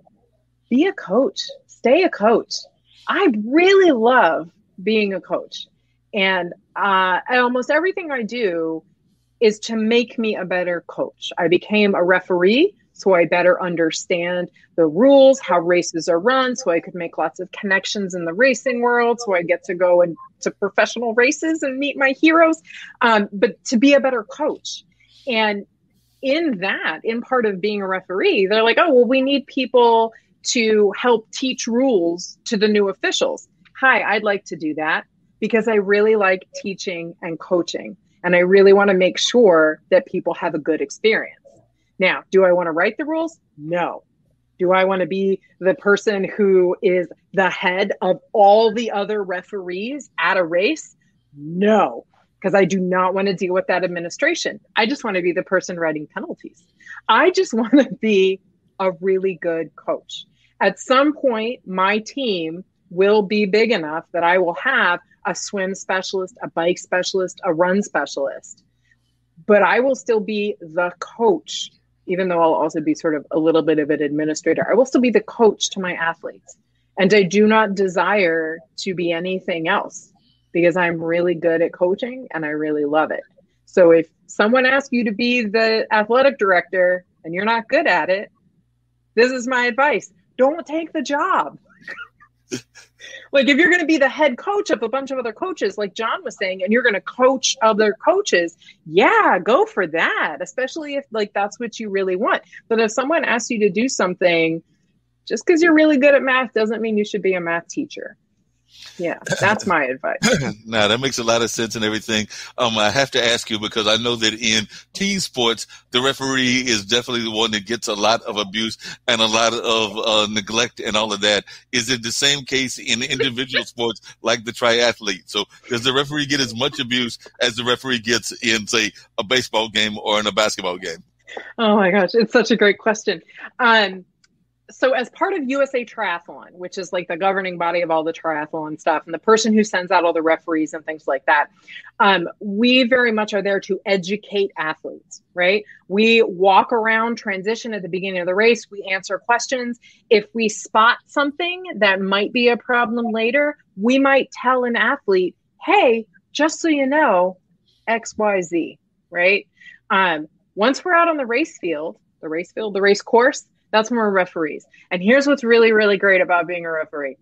be a coach, stay a coach. I really love being a coach. And uh, almost everything I do is to make me a better coach. I became a referee so I better understand the rules, how races are run, so I could make lots of connections in the racing world, so I get to go and to professional races and meet my heroes, um, but to be a better coach. And in that, in part of being a referee, they're like, oh, well, we need people to help teach rules to the new officials. Hi, I'd like to do that because I really like teaching and coaching. And I really want to make sure that people have a good experience. Now, do I want to write the rules? No. Do I want to be the person who is the head of all the other referees at a race? No, because I do not want to deal with that administration. I just want to be the person writing penalties. I just want to be a really good coach. At some point, my team will be big enough that I will have a swim specialist, a bike specialist, a run specialist. But I will still be the coach even though I'll also be sort of a little bit of an administrator, I will still be the coach to my athletes. And I do not desire to be anything else because I'm really good at coaching and I really love it. So if someone asks you to be the athletic director and you're not good at it, this is my advice. Don't take the job. like if you're going to be the head coach of a bunch of other coaches like John was saying and you're going to coach other coaches, yeah, go for that, especially if like that's what you really want. But if someone asks you to do something just because you're really good at math doesn't mean you should be a math teacher. Yeah, that's my advice. now that makes a lot of sense and everything. Um, I have to ask you because I know that in team sports, the referee is definitely the one that gets a lot of abuse and a lot of uh, neglect and all of that. Is it the same case in individual sports like the triathlete? So does the referee get as much abuse as the referee gets in, say, a baseball game or in a basketball game? Oh my gosh, it's such a great question. Um, so as part of USA Triathlon, which is like the governing body of all the triathlon stuff, and the person who sends out all the referees and things like that, um, we very much are there to educate athletes. Right? We walk around transition at the beginning of the race. We answer questions. If we spot something that might be a problem later, we might tell an athlete, "Hey, just so you know, X, Y, Z." Right? Um, once we're out on the race field, the race field, the race course that's more referees. And here's what's really, really great about being a referee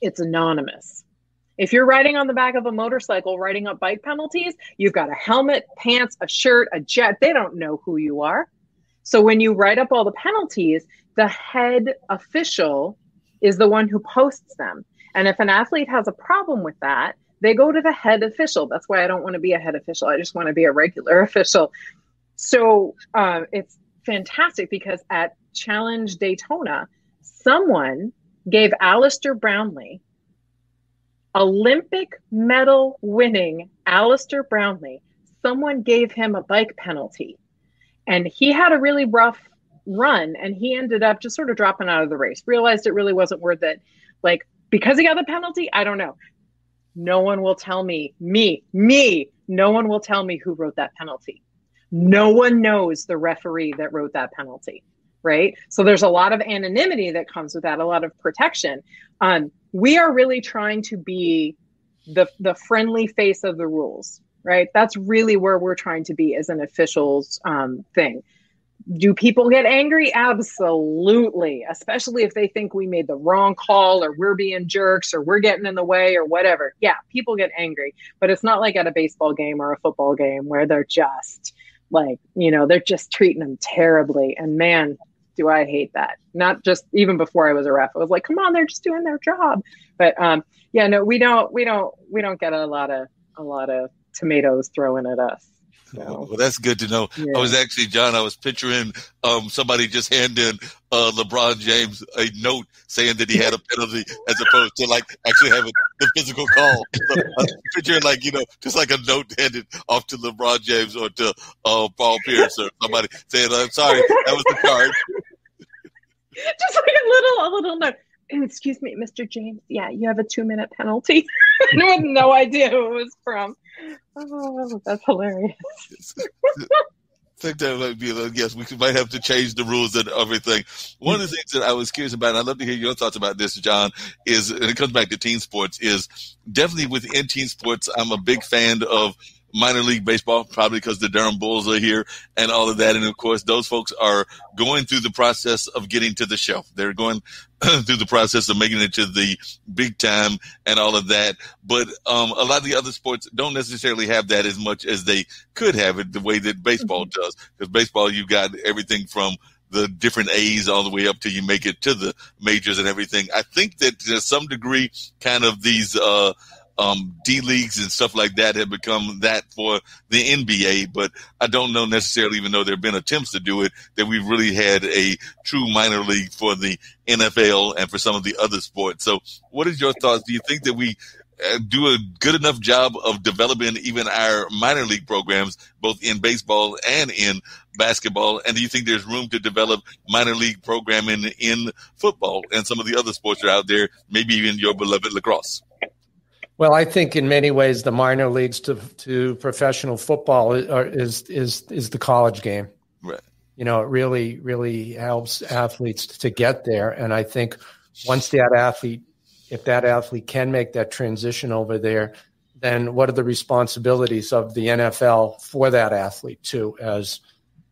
it's anonymous. If you're riding on the back of a motorcycle writing up bike penalties, you've got a helmet, pants, a shirt, a jet. They don't know who you are. So when you write up all the penalties, the head official is the one who posts them. And if an athlete has a problem with that, they go to the head official. That's why I don't want to be a head official. I just want to be a regular official. So uh, it's fantastic because at Challenge Daytona, someone gave Alistair Brownlee, Olympic medal winning Alistair Brownlee, someone gave him a bike penalty. And he had a really rough run and he ended up just sort of dropping out of the race, realized it really wasn't worth it. Like, because he got the penalty, I don't know. No one will tell me, me, me, no one will tell me who wrote that penalty. No one knows the referee that wrote that penalty right? So there's a lot of anonymity that comes with that, a lot of protection. Um, we are really trying to be the the friendly face of the rules, right? That's really where we're trying to be as an officials um, thing. Do people get angry? Absolutely, especially if they think we made the wrong call or we're being jerks or we're getting in the way or whatever. Yeah, people get angry, but it's not like at a baseball game or a football game where they're just like, you know, they're just treating them terribly. And man, do I hate that. Not just even before I was a ref. I was like, come on, they're just doing their job. But um, yeah, no, we don't, we don't, we don't get a lot of a lot of tomatoes thrown at us. So. Well, that's good to know. Yeah. I was actually, John, I was picturing um, somebody just handing uh, LeBron James a note saying that he had a penalty as opposed to like actually having the physical call. So I was picturing like, you know, just like a note handed off to LeBron James or to uh, Paul Pierce or somebody saying, I'm sorry, that was the charge. just like a little, a little note. Excuse me, Mr. James. Yeah, you have a two minute penalty. I had no idea who it was from. Oh, that's hilarious. I think that might be a little yes. We might have to change the rules and everything. One of the things that I was curious about, and I'd love to hear your thoughts about this, John, is and it comes back to team sports. Is definitely within team sports, I'm a big fan of minor league baseball, probably because the Durham Bulls are here and all of that. And of course, those folks are going through the process of getting to the shelf. They're going through the process of making it to the big time and all of that. But um, a lot of the other sports don't necessarily have that as much as they could have it the way that baseball mm-hmm. does. Because baseball, you've got everything from the different A's all the way up till you make it to the majors and everything. I think that to some degree, kind of these, uh, um, D leagues and stuff like that have become that for the NBA, but I don't know necessarily, even though there have been attempts to do it, that we've really had a true minor league for the NFL and for some of the other sports. So, what is your thoughts? Do you think that we uh, do a good enough job of developing even our minor league programs, both in baseball and in basketball? And do you think there's room to develop minor league programming in football and some of the other sports that are out there, maybe even your beloved lacrosse? Well, I think in many ways the minor leagues to to professional football is is is the college game. Right. You know, it really really helps athletes to get there, and I think once that athlete, if that athlete can make that transition over there, then what are the responsibilities of the NFL for that athlete too? As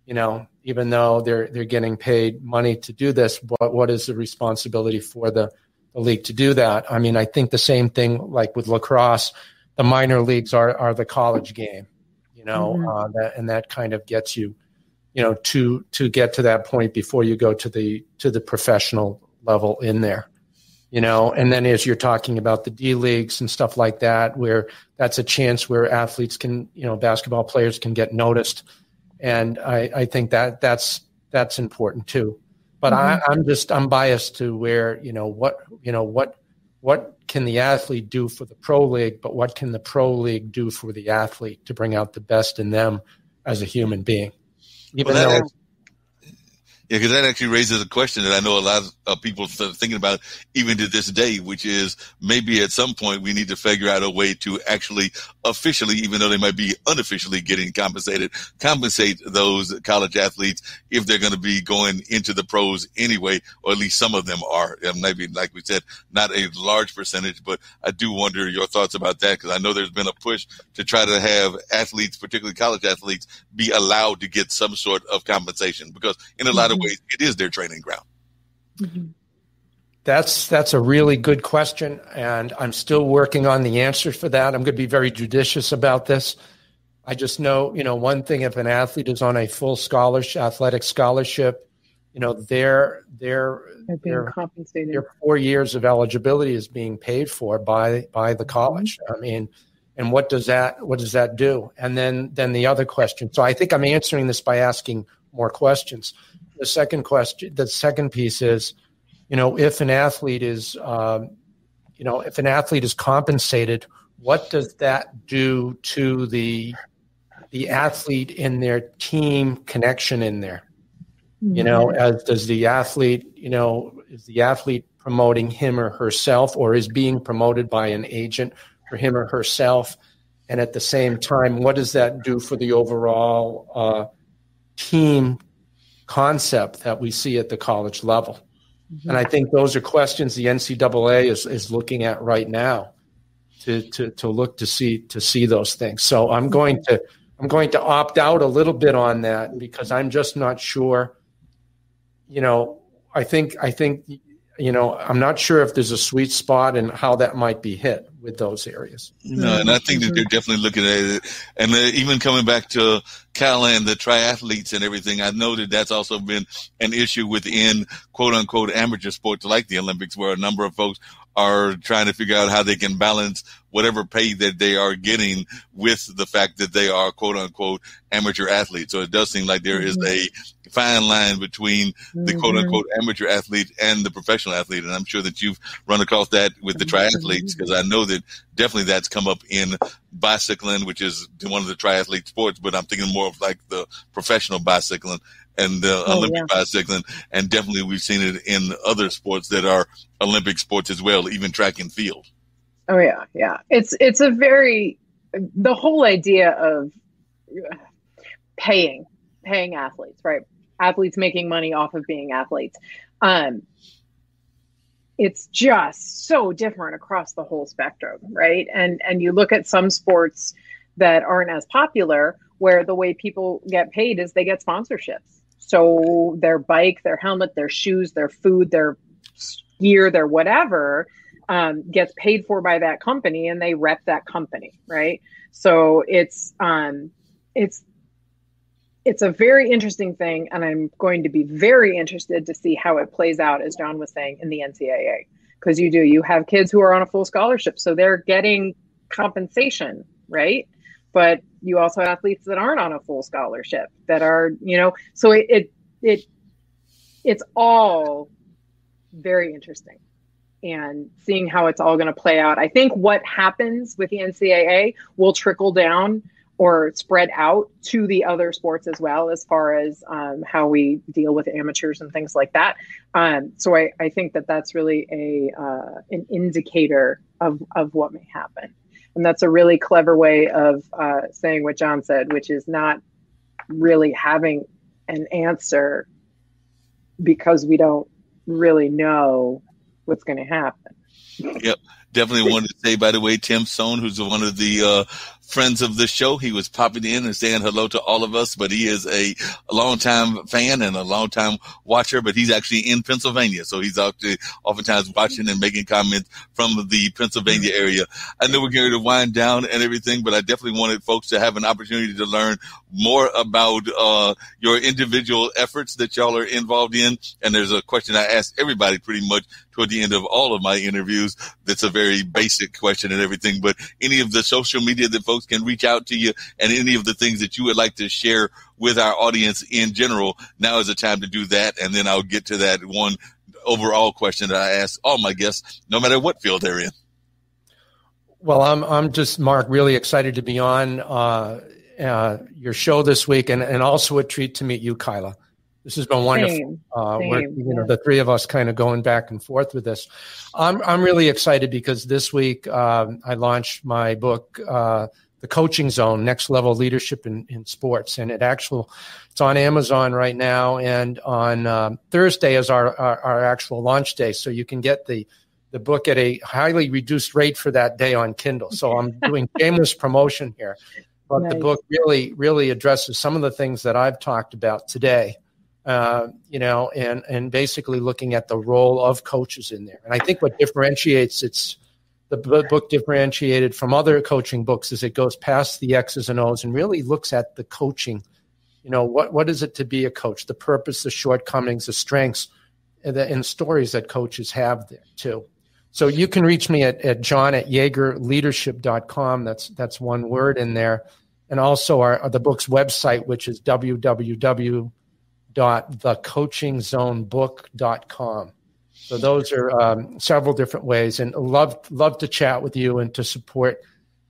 you know, even though they're they're getting paid money to do this, what what is the responsibility for the, the league to do that? I mean, I think the same thing like with lacrosse, the minor leagues are are the college game, you know, mm-hmm. uh, that and that kind of gets you, you know, to to get to that point before you go to the to the professional level in there you know and then as you're talking about the d leagues and stuff like that where that's a chance where athletes can you know basketball players can get noticed and i i think that that's that's important too but mm-hmm. I, i'm just i'm biased to where you know what you know what what can the athlete do for the pro league but what can the pro league do for the athlete to bring out the best in them as a human being even well, though yeah, because that actually raises a question that I know a lot of people thinking about even to this day, which is maybe at some point we need to figure out a way to actually officially, even though they might be unofficially getting compensated, compensate those college athletes if they're going to be going into the pros anyway, or at least some of them are. And maybe, like we said, not a large percentage, but I do wonder your thoughts about that because I know there's been a push to try to have athletes, particularly college athletes, be allowed to get some sort of compensation because in a lot of of ways, it is their training ground. Mm-hmm. That's that's a really good question, and I'm still working on the answer for that. I'm going to be very judicious about this. I just know, you know, one thing: if an athlete is on a full scholarship, athletic scholarship, you know, their their they're being their, compensated. Their four years of eligibility is being paid for by by the college. Mm-hmm. I mean, and what does that what does that do? And then then the other question. So I think I'm answering this by asking more questions the second question, the second piece is, you know, if an athlete is, um, you know, if an athlete is compensated, what does that do to the the athlete in their team connection in there? You know, mm-hmm. as does the athlete, you know, is the athlete promoting him or herself, or is being promoted by an agent for him or herself? And at the same time, what does that do for the overall uh, team concept that we see at the college level. Mm-hmm. And I think those are questions the NCAA is, is looking at right now to, to, to look to see to see those things. So I'm going to I'm going to opt out a little bit on that because I'm just not sure. You know, I think I think you know I'm not sure if there's a sweet spot and how that might be hit with those areas. No, and I think that they're definitely looking at it, and uh, even coming back to Cal and the triathletes and everything, I know that that's also been an issue within quote unquote amateur sports like the Olympics, where a number of folks are trying to figure out how they can balance whatever pay that they are getting with the fact that they are quote unquote amateur athletes. So it does seem like there is mm-hmm. a fine line between the mm-hmm. quote unquote amateur athlete and the professional athlete. And I'm sure that you've run across that with the triathletes because I know that definitely that's come up in bicycling, which is one of the triathlete sports, but I'm thinking more of like the professional bicycling and the oh, Olympic yeah. bicycling. And definitely we've seen it in other sports that are Olympic sports as well, even track and field. Oh yeah, yeah. It's it's a very the whole idea of paying paying athletes, right? Athletes making money off of being athletes. Um, it's just so different across the whole spectrum, right? And and you look at some sports that aren't as popular where the way people get paid is they get sponsorships. So their bike, their helmet, their shoes, their food, their gear, their whatever um, gets paid for by that company, and they rep that company, right? So it's um, it's it's a very interesting thing, and I'm going to be very interested to see how it plays out, as John was saying, in the NCAA. Because you do, you have kids who are on a full scholarship, so they're getting compensation, right? But you also have athletes that aren't on a full scholarship that are, you know, so it it, it it's all very interesting and seeing how it's all going to play out. I think what happens with the NCAA will trickle down or spread out to the other sports as well, as far as um, how we deal with amateurs and things like that. Um, so I, I, think that that's really a uh, an indicator of of what may happen, and that's a really clever way of uh, saying what John said, which is not really having an answer because we don't really know what's going to happen. Yep. Definitely wanted to say, by the way, Tim Sohn, who's one of the uh, friends of the show, he was popping in and saying hello to all of us, but he is a, longtime fan and a longtime watcher, but he's actually in Pennsylvania. So he's out actually oftentimes watching and making comments from the Pennsylvania area. I know we're going to wind down and everything, but I definitely wanted folks to have an opportunity to learn more about uh, your individual efforts that y'all are involved in. And there's a question I ask everybody pretty much toward the end of all of my interviews. That's a very basic question and everything, but any of the social media that folks can reach out to you and any of the things that you would like to share with our audience in general, now is the time to do that. And then I'll get to that one overall question that I ask all my guests, no matter what field they're in. Well, I'm I'm just Marc, really excited to be on uh, uh, your show this week, and and also a treat to meet you, Kyla. This has been wonderful. Same, uh, same, you know, the three of us kind of going back and forth with this. I'm I'm really excited because this week um, I launched my book, uh, The Coaching Zone: Next Level Leadership in, in Sports, and it actual it's on Amazon right now, and on um, Thursday is our, our our actual launch day, so you can get the the book at a highly reduced rate for that day on Kindle. So I'm doing shameless promotion here. But nice. the book really, really addresses some of the things that I've talked about today uh, you know, and and basically looking at the role of coaches in there. And I think what differentiates it's the book differentiated from other coaching books is it goes past the X's and O's and really looks at the coaching. You know, what what is it to be a coach? The purpose, the shortcomings, the strengths, and, the, and stories that coaches have there too. So you can reach me at, at john at jaegerleadership.com. That's that's one word in there. And also our uh, the book's website, which is www www.thecoachingzonebook.com. So those are um, several different ways, and love love to chat with you and to support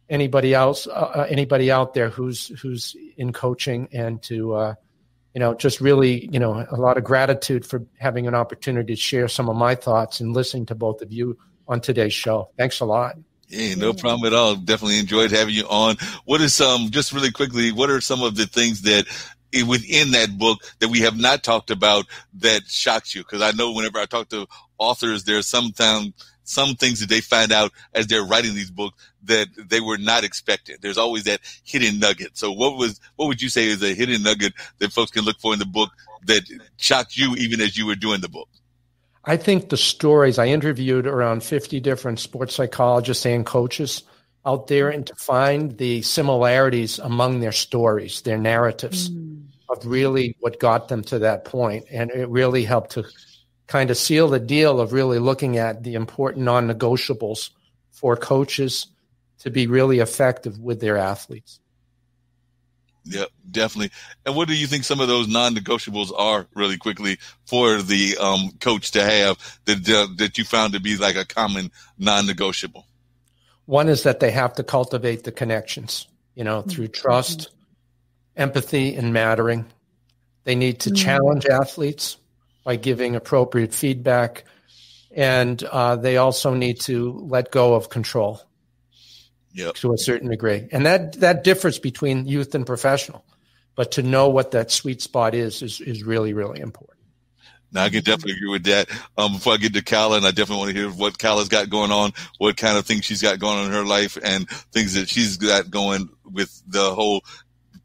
anybody else, uh, uh, anybody out there who's who's in coaching, and to uh, you know just really you know a lot of gratitude for having an opportunity to share some of my thoughts and listening to both of you on today's show. Thanks a lot. Yeah, no problem at all. Definitely enjoyed having you on. What is some just really quickly? What are some of the things that within that book that we have not talked about that shocks you? Because I know whenever I talk to authors, there's sometimes some things that they find out as they're writing these books that they were not expecting. There's always that hidden nugget. So what was what would you say is a hidden nugget that folks can look for in the book that shocked you even as you were doing the book? I think the stories I interviewed around 50 different sports psychologists and coaches out there and to find the similarities among their stories, their narratives mm. of really what got them to that point. And it really helped to kind of seal the deal of really looking at the important non negotiables for coaches to be really effective with their athletes. Yep, definitely. And what do you think some of those non-negotiables are, really quickly, for the um, coach to have that uh, that you found to be like a common non-negotiable? One is that they have to cultivate the connections, you know, through mm-hmm. trust, empathy, and mattering. They need to mm-hmm. challenge athletes by giving appropriate feedback. And uh, they also need to let go of control yep. to a certain degree. And that, that differs between youth and professional. But to know what that sweet spot is, is, is really, really important. Now, I can definitely agree with that. Um, before I get to Kyla, and I definitely want to hear what Kyla's got going on, what kind of things she's got going on in her life, and things that she's got going with the whole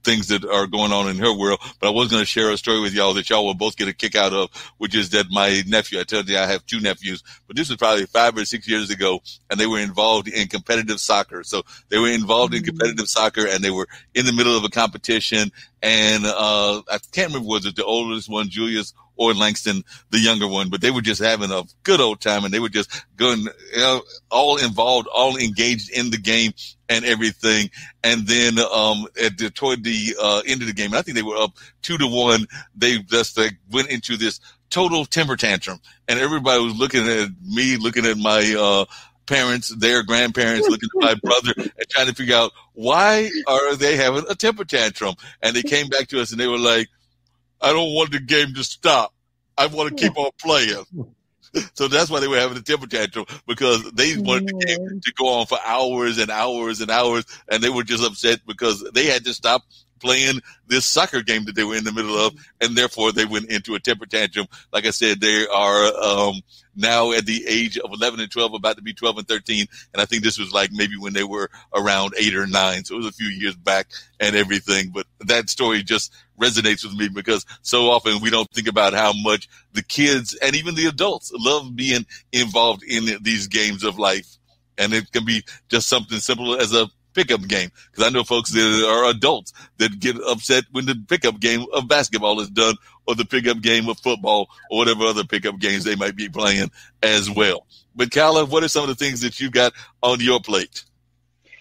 things that are going on in her world. But I was going to share a story with y'all that y'all will both get a kick out of, which is that my nephew, I tell you, I have two nephews, but this was probably five or six years ago, and they were involved in competitive soccer. So they were involved in mm. competitive soccer, and they were in the middle of a competition. And uh, I can't remember was it the oldest one, Julius or Langston, the younger one, but they were just having a good old time and they were just going, you know, all involved, all engaged in the game and everything. And then, um, at the, toward the, uh, end of the game, I think they were up two to one. They just like, went into this total temper tantrum and everybody was looking at me, looking at my, uh, parents, their grandparents, looking at my brother and trying to figure out why are they having a temper tantrum? And they came back to us and they were like, I don't want the game to stop. I want to keep on playing. So that's why they were having a temper tantrum because they wanted the game to go on for hours and hours and hours, and they were just upset because they had to stop playing this soccer game that they were in the middle of, and therefore they went into a temper tantrum. Like I said, they are um, now at the age of 11 and 12, about to be 12 and 13. And I think this was like maybe when they were around eight or nine. So it was a few years back and everything. But that story just resonates with me because so often we don't think about how much the kids and even the adults love being involved in these games of life. And it can be just something simple as a pickup game. Because I know folks that are adults that get upset when the pickup game of basketball is done or the pickup game of football or whatever other pickup games they might be playing as well. But Kyla, what are some of the things that you've got on your plate?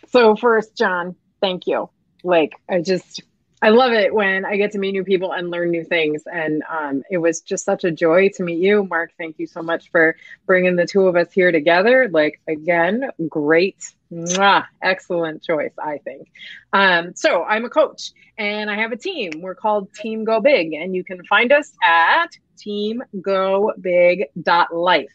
So first, John, thank you. Like I just I love it when I get to meet new people and learn new things. And um, it was just such a joy to meet you. Marc, thank you so much for bringing the two of us here together. Like, again, great, mwah, excellent choice, I think. Um, so, I'm a coach and I have a team. We're called Team Go Big, and you can find us at teamgobig.life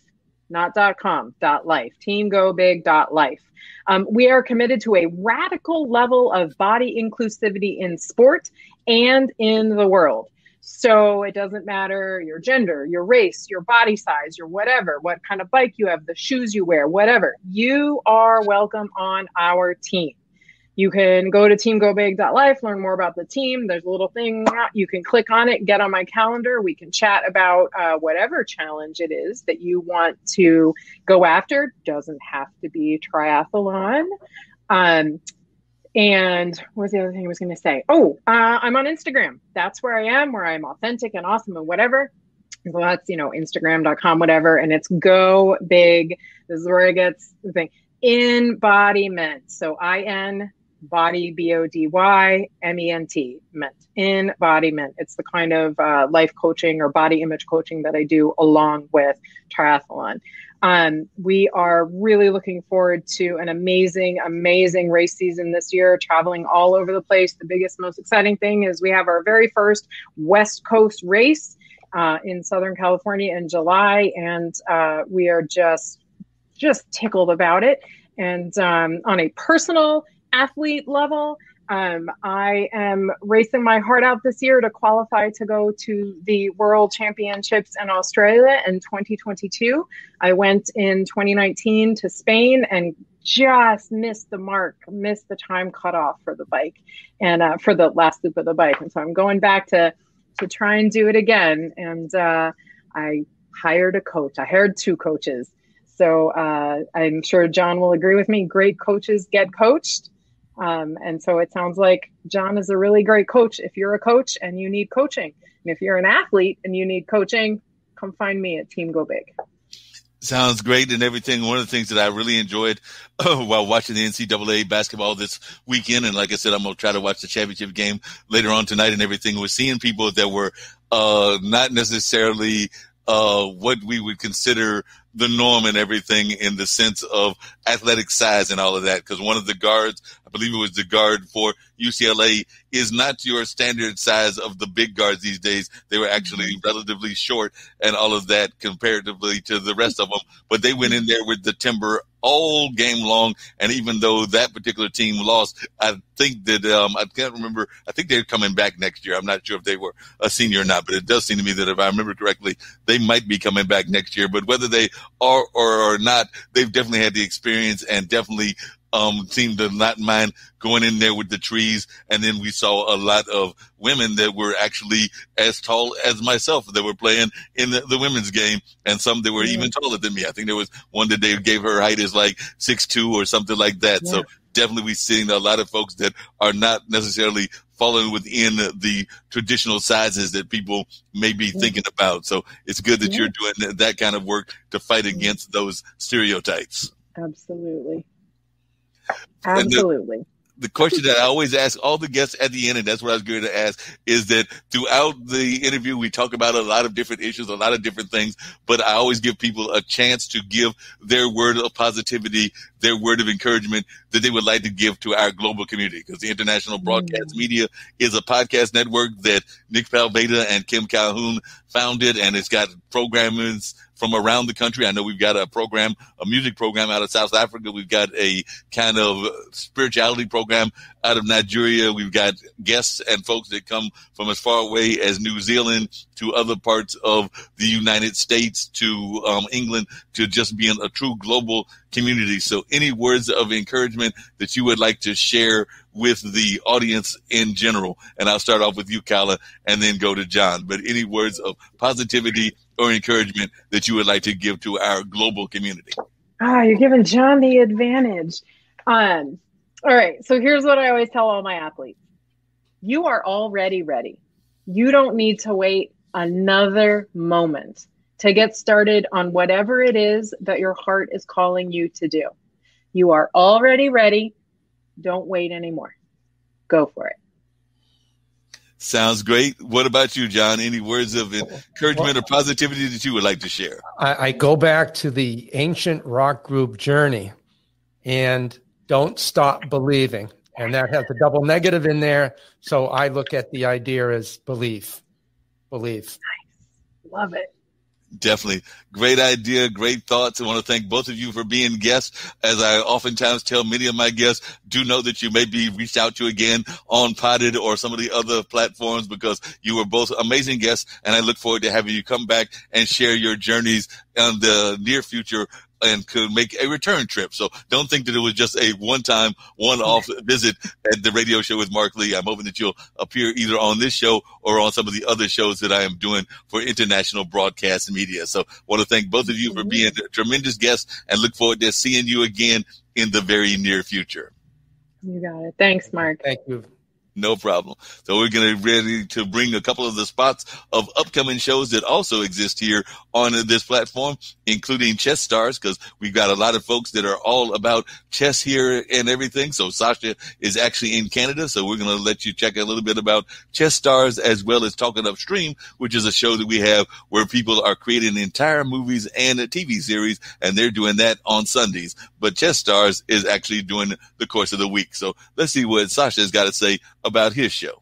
not dot .com, dot .life, teamgobig.life. Um, we are committed to a radical level of body inclusivity in sport and in the world. So it doesn't matter your gender, your race, your body size, your whatever, what kind of bike you have, the shoes you wear, whatever. You are welcome on our team. You can go to teamgobig.life, learn more about the team. There's a little thing you can click on it, get on my calendar. We can chat about uh, whatever challenge it is that you want to go after. Doesn't have to be triathlon. Um, and what was the other thing I was going to say? Oh, uh, I'm on Instagram. That's where I am, where I'm authentic and awesome and whatever. So that's, you know, Instagram.com, whatever. And it's go big. This is where it gets the thing. Embodiment. So I N body b-o-d-y m-e-n-t ment embodiment it's the kind of uh, life coaching or body image coaching that i do along with triathlon. Um, we are really looking forward to an amazing amazing race season this year traveling all over the place. The biggest most exciting thing is we have our very first west coast race uh, in southern california in july and uh, we are just just tickled about it. And um, on a personal athlete level. Um, I am racing my heart out this year to qualify to go to the World Championships in Australia in 2022. I went in 2019 to Spain and just missed the mark, missed the time cutoff for the bike and uh, for the last loop of the bike. And so I'm going back to to try and do it again. And uh, I hired a coach. I hired two coaches. So uh, I'm sure John will agree with me. Great coaches get coached. Um, and so it sounds like John is a really great coach. If you're a coach and you need coaching, and if you're an athlete and you need coaching, come find me at Team Go Big. Sounds great and everything. One of the things that I really enjoyed uh, while watching the NCAA basketball this weekend, and like I said, I'm gonna try to watch the championship game later on tonight and everything, was seeing people that were uh, not necessarily uh, what we would consider the norm and everything in the sense of athletic size and all of that. Because one of the guards, believe it was the guard for UCLA, is not your standard size of the big guards these days. They were actually mm-hmm. relatively short and all of that comparatively to the rest of them. But they went in there with the timber all game long. And even though that particular team lost, I think that um, I can't remember. I think they're coming back next year. I'm not sure if they were a senior or not, but it does seem to me that if I remember correctly, they might be coming back next year. But whether they are or are not, they've definitely had the experience and definitely um, seemed to not mind going in there with the trees. And then we saw a lot of women that were actually as tall as myself that were playing in the, the women's game, and some that were yeah. even taller than me. I think there was one that they gave her height is like six two or something like that. Yeah. So definitely we seeing a lot of folks that are not necessarily falling within the traditional sizes that people may be yeah. thinking about. So it's good that you're doing that kind of work to fight against those stereotypes. Absolutely. Absolutely. The, the question that I always ask all the guests at the end, and that's what I was going to ask, is that throughout the interview, we talk about a lot of different issues, a lot of different things, but I always give people a chance to give their word of positivity, their word of encouragement that they would like to give to our global community. Because the International Broadcast mm-hmm. Media is a podcast network that Nick Palveda and Kim Calhoun founded, and it's got programmers from around the country. I know we've got a program, a music program out of South Africa. We've got a kind of spirituality program out of Nigeria. We've got guests and folks that come from as far away as New Zealand to other parts of the United States to um, England to just being a true global community. So any words of encouragement that you would like to share with the audience in general? And I'll start off with you, Kala, and then go to John. But any words of positivity or encouragement that you would like to give to our global community? Ah, you're giving John the advantage. Um, all right. So here's what I always tell all my athletes you are already ready. You don't need to wait another moment to get started on whatever it is that your heart is calling you to do. You are already ready. Don't wait anymore. Go for it. Sounds great. What about you, John? Any words of encouragement well, or positivity that you would like to share? I, I go back to the ancient rock group journey and don't stop believing. And that has a double negative in there. So I look at the idea as belief. Belief. Nice. Love it. Definitely. Great idea. Great thoughts. I want to thank both of you for being guests. As I oftentimes tell many of my guests, do know that you may be reached out to again on Podded or some of the other platforms because you were both amazing guests. And I look forward to having you come back and share your journeys in the near future and could make a return trip. So don't think that it was just a one time, one off visit at the radio show with Marc Lee. I'm hoping that you'll appear either on this show or on some of the other shows that I am doing for international broadcast media. So I want to thank both of you for mm-hmm. being tremendous guests and look forward to seeing you again in the very near future. You got it. Thanks, Marc. Thank you. No problem. So we're going to ready to bring a couple of the spots of upcoming shows that also exist here on this platform, including Chess Stars, because we've got a lot of folks that are all about chess here and everything. So Sasha is actually in Canada. So we're going to let you check a little bit about Chess Stars as well as Talking Upstream, which is a show that we have where people are creating entire movies and a TV series, and they're doing that on Sundays. But Chess Stars is actually doing the course of the week. So let's see what Sasha has got to say about his show.